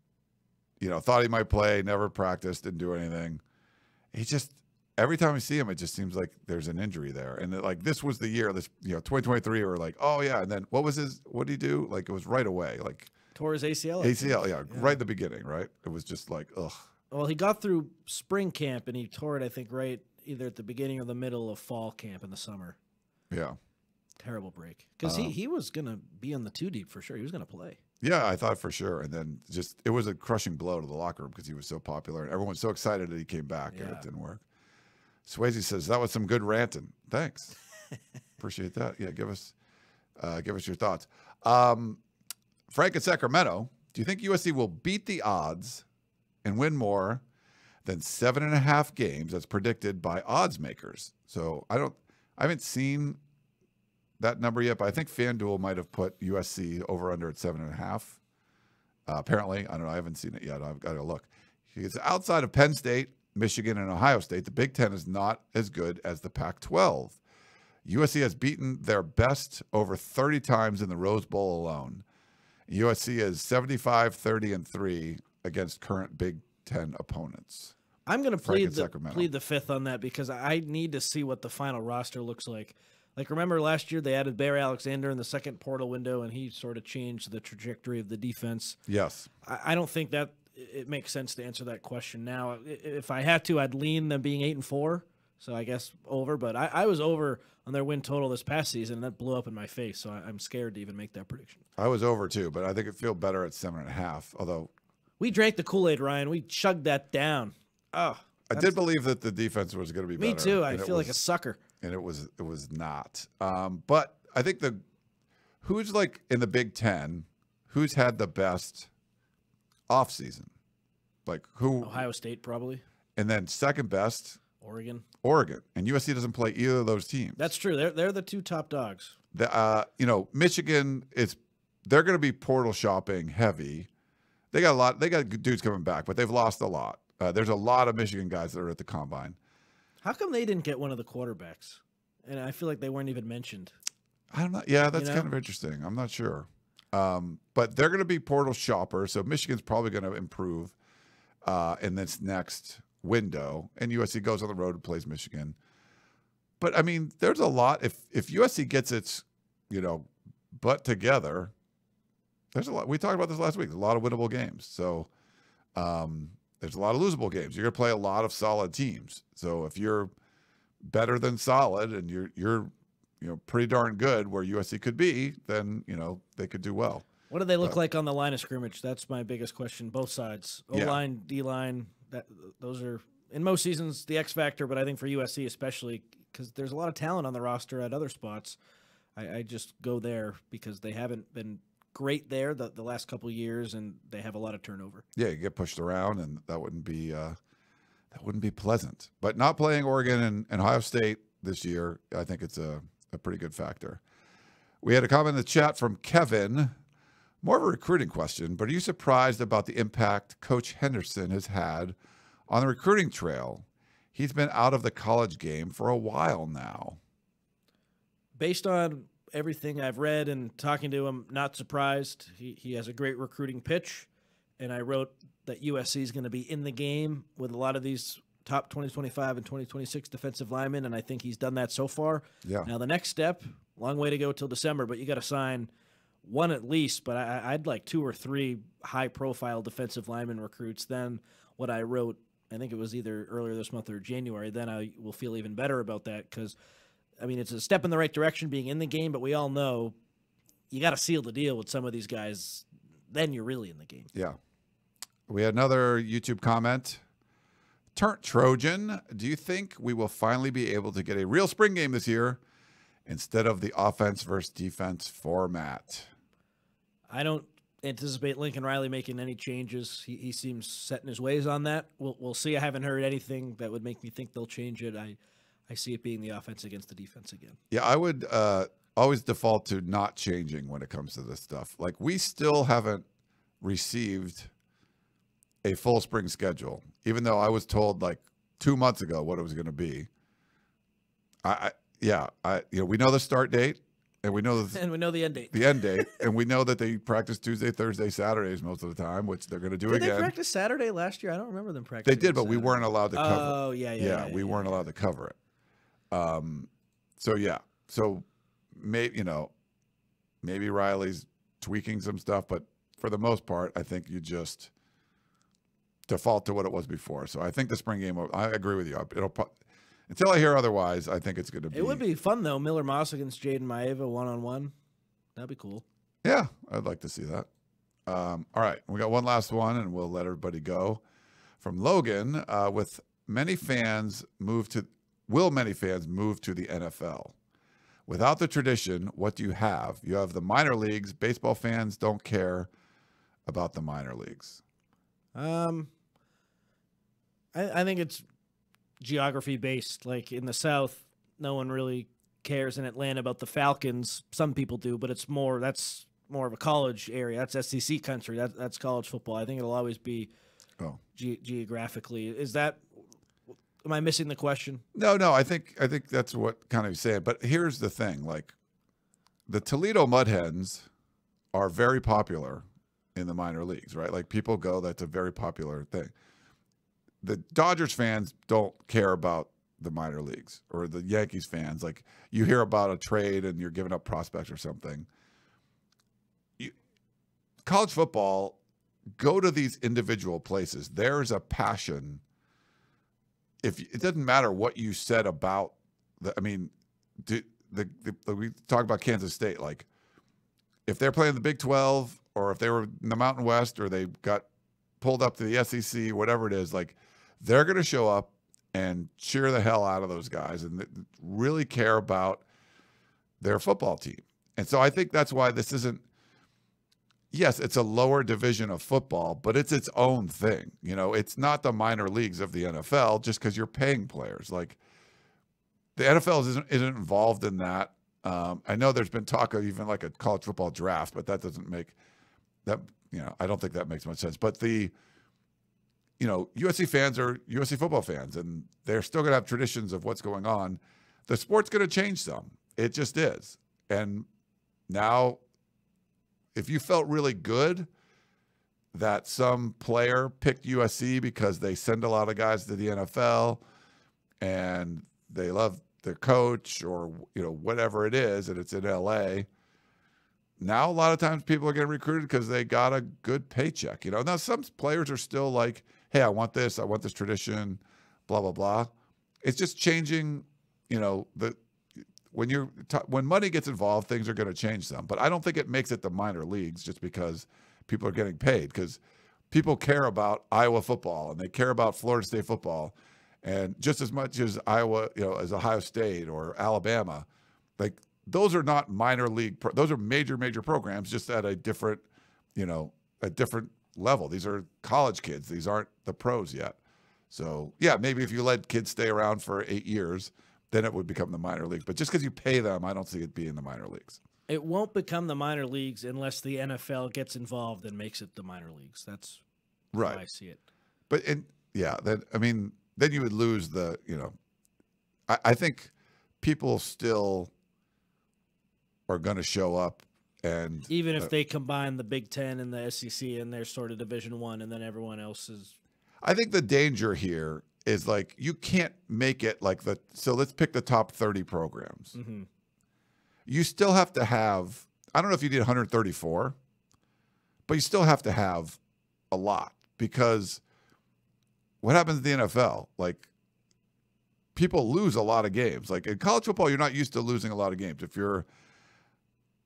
you know, thought he might play. Never practiced. Didn't do anything. He just every time I see him, it just seems like there's an injury there. And like this was the year, this you know, 2023. We're like, oh yeah. And then what was his? What did he do? Like it was right away. Like Tore his ACL. ACL. Yeah, right at the beginning. Right. It was just like ugh. Well, he got through spring camp and he tore it. I think right either at the beginning or the middle of fall camp in the summer. Yeah. Terrible break because Uh. he he was gonna be on the two deep for sure. He was gonna play. Yeah, I thought for sure. And then just it was a crushing blow to the locker room because he was so popular and everyone was so excited that he came back and it didn't work. Swayze says that was some good ranting. Thanks. Appreciate that. Yeah, give us uh, give us your thoughts. Um, Frank in Sacramento, do you think USC will beat the odds and win more than seven and a half games as predicted by odds makers? So I don't I haven't seen that number yet, but I think FanDuel might have put USC over under at seven and a half. Uh, apparently, I don't know. I haven't seen it yet. I've got to look. It's outside of Penn State, Michigan, and Ohio State. The Big Ten is not as good as the Pac 12. USC has beaten their best over 30 times in the Rose Bowl alone. USC is 75, 30, and 3 against current Big Ten opponents. I'm gonna plead the plead the fifth on that because I need to see what the final roster looks like. Like remember last year they added Bear Alexander in the second portal window and he sort of changed the trajectory of the defense. Yes. I, I don't think that it makes sense to answer that question now. If I had to, I'd lean them being eight and four. So I guess over, but I, I was over on their win total this past season, and that blew up in my face. So I, I'm scared to even make that prediction. I was over too, but I think it feel better at seven and a half. Although We drank the Kool Aid, Ryan. We chugged that down. Oh, I did believe that the defense was going to be better. me better. too. I feel like a sucker. and it was it was not. Um, but I think the who's like in the Big Ten, who's had the best off season, like who, Ohio State probably, and then second best Oregon. Oregon, and USC doesn't play either of those teams. That's true. They're they're the two top dogs. the uh, you know Michigan is they're going to be portal shopping heavy. They got a lot. They got dudes coming back, but they've lost a lot. Uh, there's a lot of Michigan guys that are at the combine. How come they didn't get one of the quarterbacks? And I feel like they weren't even mentioned. I don't know. Yeah, that's know? kind of interesting. I'm not sure. Um, but they're going to be portal shoppers, so Michigan's probably going to improve uh, in this next window, and USC goes on the road and plays Michigan. But I mean, there's a lot. If if USC gets its, you know, butt together, there's a lot. We talked about this last week. A lot of winnable games. So um, there's a lot of losable games. You're going to play a lot of solid teams. So if you're better than solid and you're you're you know pretty darn good where USC could be, then you know they could do well. What do they look like on the line of scrimmage? That's my biggest question. Both sides, O Yeah. line, D line. That those are in most seasons the X factor, but I think for USC especially because there's a lot of talent on the roster at other spots. I, I just go there because they haven't been great there the, the last couple years, and they have a lot of turnover. Yeah, you get pushed around, and that wouldn't be uh, that wouldn't be pleasant. But not playing Oregon and, and Ohio State this year, I think it's a, a pretty good factor. We had a comment in the chat from Kevin. More of a recruiting question, but are you surprised about the impact Coach Henderson has had on the recruiting trail? He's been out of the college game for a while now. Based on everything I've read and talking to him, not surprised. He he has a great recruiting pitch, and I wrote that USC is going to be in the game with a lot of these top 2025 and 2026 defensive linemen, and I think he's done that so far. Yeah. Now the next step, long way to go till December, but you got to sign one at least. But I, I'd like two or three high-profile defensive lineman recruits. Then what I wrote, I think it was either earlier this month or January. Then I will feel even better about that because, I mean, it's a step in the right direction being in the game. But we all know you got to seal the deal with some of these guys. Then you're really in the game. Yeah. We had another YouTube comment. Turnt Trojan, do you think we will finally be able to get a real spring game this year instead of the offense versus defense format? I don't anticipate Lincoln Riley making any changes. He, he seems set in his ways on that. We'll, we'll see. I haven't heard anything that would make me think they'll change it. I, I see it being the offense against the defense again. Yeah, I would uh, always default to not changing when it comes to this stuff. Like, we still haven't received a full spring schedule, even though I was told like two months ago what it was going to be. I, I yeah, I you know we know the start date and we know the, And we know the end date. the end date, and we know that they practice Tuesday, Thursday, Saturdays most of the time, which they're going to do Did they again. practice Saturday last year? I don't remember them practicing. They did, on but we weren't allowed to cover. it. Oh yeah, yeah, yeah, yeah, we yeah. weren't allowed to cover it. Um, so yeah, so maybe you know, maybe Riley's tweaking some stuff, but for the most part, I think you just default to what it was before. So I think the spring game. I agree with you. It'll pro- until I hear otherwise. I think it's going to be. It would be fun though. Miller Moss against Jayden Maiava one on one. That'd be cool. Yeah, I'd like to see that. Um, all right, we got one last one, and we'll let everybody go. From Logan, uh, with many fans move to, will many fans move to the NFL? Without the tradition, what do you have? You have the minor leagues. Baseball fans don't care about the minor leagues. Um, I, I think it's geography based. Like in the South, no one really cares in Atlanta about the Falcons. Some people do, but it's more that's more of a college area. That's SEC country. That, that's college football. I think it'll always be Oh. ge- geographically. Is that? Am I missing the question? No, no, I think I think that's what kind of saying. But here's the thing: like the Toledo Mud Hens are very popular in the minor leagues, right? Like people go, that's a very popular thing. The Dodgers fans don't care about the minor leagues, or the Yankees fans. Like you hear about a trade and you're giving up prospects or something. You, college football, go to these individual places. There's a passion if it doesn't matter what you said about the, I mean, do, the, the, the we talk about Kansas State, like if they're playing the Big 12 or if they were in the Mountain West or they got pulled up to the SEC, whatever it is, like they're going to show up and cheer the hell out of those guys and really care about their football team. And so I think that's why this isn't yes, it's a lower division of football, but it's its own thing. You know, it's not the minor leagues of the NFL just because you're paying players. Like the NFL isn't, isn't involved in that. Um, I know there's been talk of even like a college football draft, but that doesn't make that, you know, I don't think that makes much sense. But the, you know, USC fans are USC football fans and they're still going to have traditions of what's going on. The sport's going to change some. It just is. And now if you felt really good that some player picked USC because they send a lot of guys to the NFL and they love their coach or you know whatever it is and it's in LA now a lot of times people are getting recruited because they got a good paycheck. You know, now some players are still like, "Hey, I want this. I want this tradition." Blah blah blah. It's just changing. You know, the when you're when money gets involved, things are going to change some. But I don't think it makes it the minor leagues just because people are getting paid because people care about Iowa football and they care about Florida State football, and just as much as Iowa, you know, as Ohio State or Alabama, like those are not minor league. Those are major major programs, just at a different, you know, a different level. These are college kids. These aren't the pros yet. So yeah, maybe if you let kids stay around for eight years then it would become the minor leagues. But just because you pay them, I don't see it being the minor leagues. It won't become the minor leagues unless the NFL gets involved and makes it the minor leagues. That's right. I see it. But and yeah, then I mean, then you would lose the you know, I, I think people still are going to show up and even if uh, they combine the Big Ten and the SEC and they're sort of Division One, and then everyone else is. I think the danger here is like you can't make it like the so let's pick the top 30 programs mm-hmm. you still have to have i don't know if you did 134 but you still have to have a lot because what happens in the nfl like people lose a lot of games like in college football you're not used to losing a lot of games if you're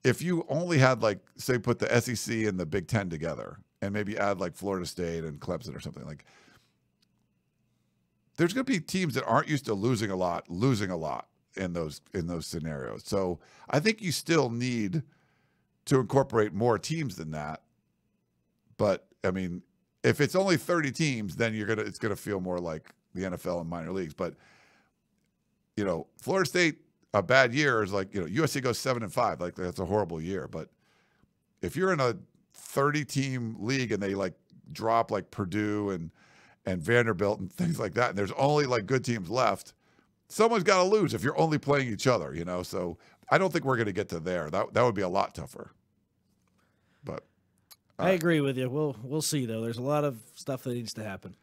if you only had like say put the sec and the big ten together and maybe add like florida state and clemson or something like there's going to be teams that aren't used to losing a lot, losing a lot in those in those scenarios. So I think you still need to incorporate more teams than that. But I mean, if it's only 30 teams, then you're gonna it's gonna feel more like the NFL and minor leagues. But you know, Florida State a bad year is like you know USC goes seven and five, like that's a horrible year. But if you're in a 30 team league and they like drop like Purdue and and Vanderbilt and things like that. And there's only like good teams left. Someone's got to lose if you're only playing each other, you know. So I don't think we're going to get to there. That that would be a lot tougher. But uh, I agree with you. We'll we'll see though. There's a lot of stuff that needs to happen.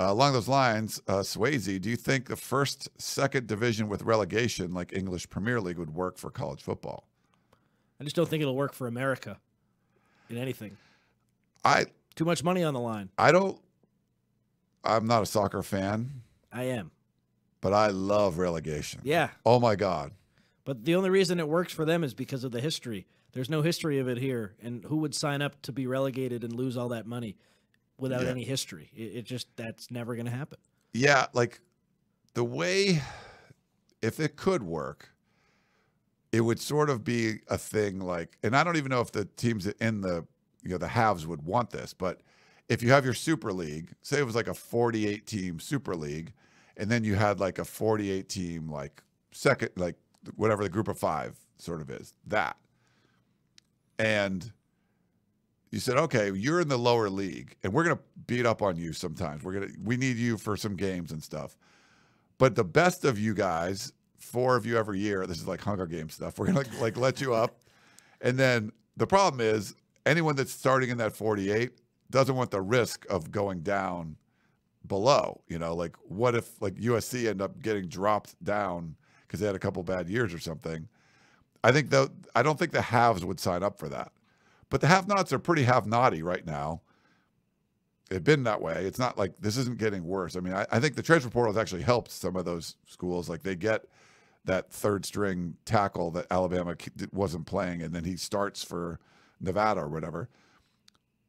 Uh, along those lines, uh, Swayze, do you think the first, second division with relegation, like English Premier League, would work for college football? I just don't think it'll work for America in anything. I too much money on the line. I don't I'm not a soccer fan. I am. But I love relegation. Yeah. Oh my God. But the only reason it works for them is because of the history. There's no history of it here. And who would sign up to be relegated and lose all that money without yeah. any history? It, it just, that's never going to happen. Yeah. Like the way, if it could work, it would sort of be a thing like, and I don't even know if the teams in the, you know, the halves would want this, but if you have your super league, say it was like a 48 team super league, and then you had like a 48 team, like second, like whatever the group of five sort of is, that. And you said, okay, you're in the lower league, and we're going to beat up on you sometimes. We're going to, we need you for some games and stuff. But the best of you guys, four of you every year, this is like Hunger Games stuff. We're to like let you up. And then the problem is anyone that's starting in that 48 doesn't want the risk of going down below. You know, like what if like USC end up getting dropped down because they had a couple bad years or something? I think though I don't think the halves would sign up for that. But the have-nots are pretty have-naughty right now. They've been that way. It's not like this isn't getting worse. I mean, I, I think the transfer portal has actually helped some of those schools. Like they get that third string tackle that Alabama wasn't playing, and then he starts for Nevada or whatever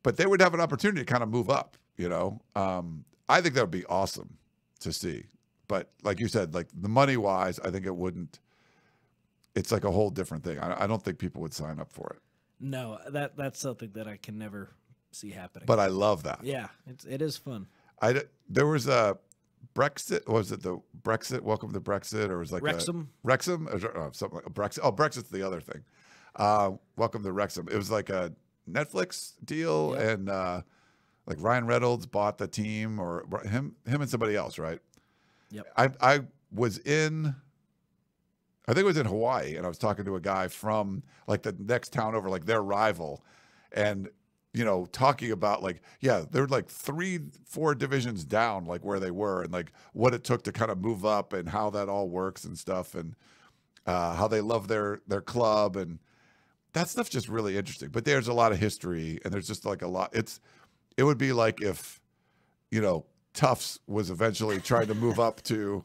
but they would have an opportunity to kind of move up. You know, um, I think that would be awesome to see. But like you said, like the money wise, I think it wouldn't. It's like a whole different thing. I, I don't think people would sign up for it. No, that that's something that I can never see happening. But I love that. Yeah, it's it is fun. I there was a Brexit. Was it the Brexit? Welcome to Brexit, or was like Wrexham? A, Wrexham, or, oh, something like Brexit. Oh, Brexit's the other thing. Uh, welcome to Wrexham. It was like a Netflix deal, yep. and uh, like Ryan Reynolds bought the team, or him, him and somebody else, right? Yep. I I was in, I think it was in Hawaii, and I was talking to a guy from like the next town over, like their rival, and you know, talking about like, yeah, they're like three, four divisions down, like where they were, and like what it took to kind of move up, and how that all works and stuff, and uh, how they love their their club, and that stuff's just really interesting. But there's a lot of history, and there's just like a lot. It's it would be like if you know Tufts was eventually trying to move up to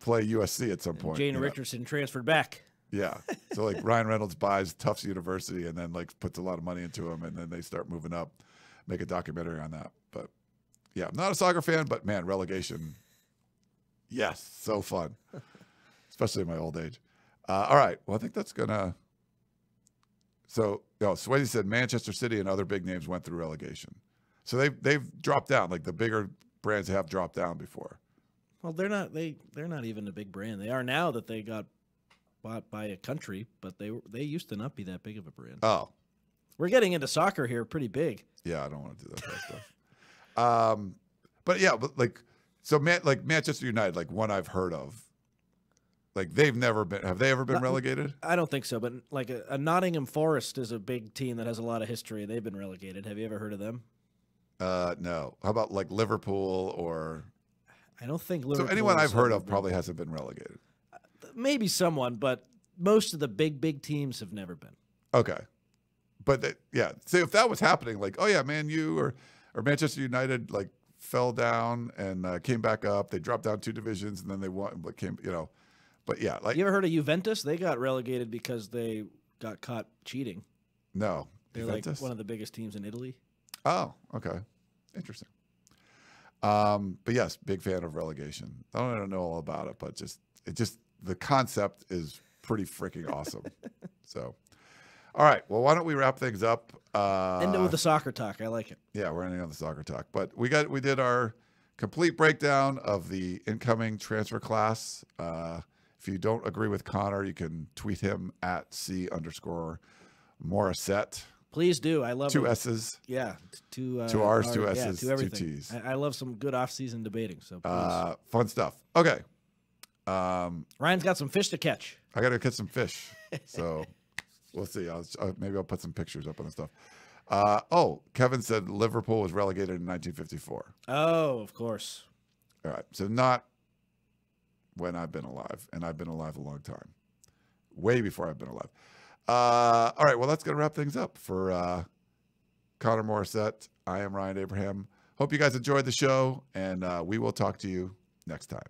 play USC at some point. Jane you know? Richardson transferred back. Yeah. So like Ryan Reynolds buys Tufts University and then like puts a lot of money into him, and then they start moving up, make a documentary on that. But yeah, I'm not a soccer fan, but man, relegation, yes, so fun, especially in my old age. Uh, all right, well I think that's gonna. So no, Swayze said Manchester City and other big names went through relegation, so they've they've dropped down. Like the bigger brands have dropped down before. Well, they're not they they're not even a big brand. They are now that they got bought by a country, but they were they used to not be that big of a brand. Oh, We're getting into soccer here pretty big. Yeah, I don't want to do that kind of stuff. Um, but yeah, but like, so Man, like Manchester United, like one I've heard of, like they've never been. Have they ever been Not- relegated? I don't think so, but like a, a Nottingham Forest is a big team that has a lot of history. They've been relegated. Have you ever heard of them? Uh, no. How about like Liverpool or I don't think so? Anyone I've heard of probably hasn't been relegated. maybe someone, but most of the big big teams have never been. Okay, but that, yeah. So if that was happening, like, oh yeah, Man U or or Manchester United, like fell down and uh, came back up. They dropped down two divisions and then they won, but came, you know. But yeah, like You ever heard of Juventus? They got relegated because they got caught cheating. no. They're Juventus? like one of the biggest teams in Italy. Oh, okay. Interesting. Um, but yes, big fan of relegation. I don't, I don't know all about it, but just it just the concept is pretty freaking awesome. so, all right. Well, why don't we wrap things up? Uh, End it with the soccer talk. I like it. yeah, we're ending on the soccer talk, but we got we did our complete breakdown of the incoming transfer class. Uh, if you don't agree with Connor, you can tweet him at c underscore Morrissette, Please do. I love two it. S's. Yeah, two uh, Two R's, R- two S's, two two everything. T's. I, I love some good off-season debating. So please. Uh, fun stuff. Okay. Um, Ryan's got some fish to catch. I got to catch some fish. So we'll see. I'll, uh, maybe I'll put some pictures up on the stuff. Uh, oh, Kevin said Liverpool was relegated in 1954. Oh, of course. All right. So not when I've been alive, and I've been alive a long time, way before I've been alive. Uh, all right. Well, that's going to wrap things up for uh, Connor Morrissette. I am Ryan Abraham. Hope you guys enjoyed the show, and uh, we will talk to you next time.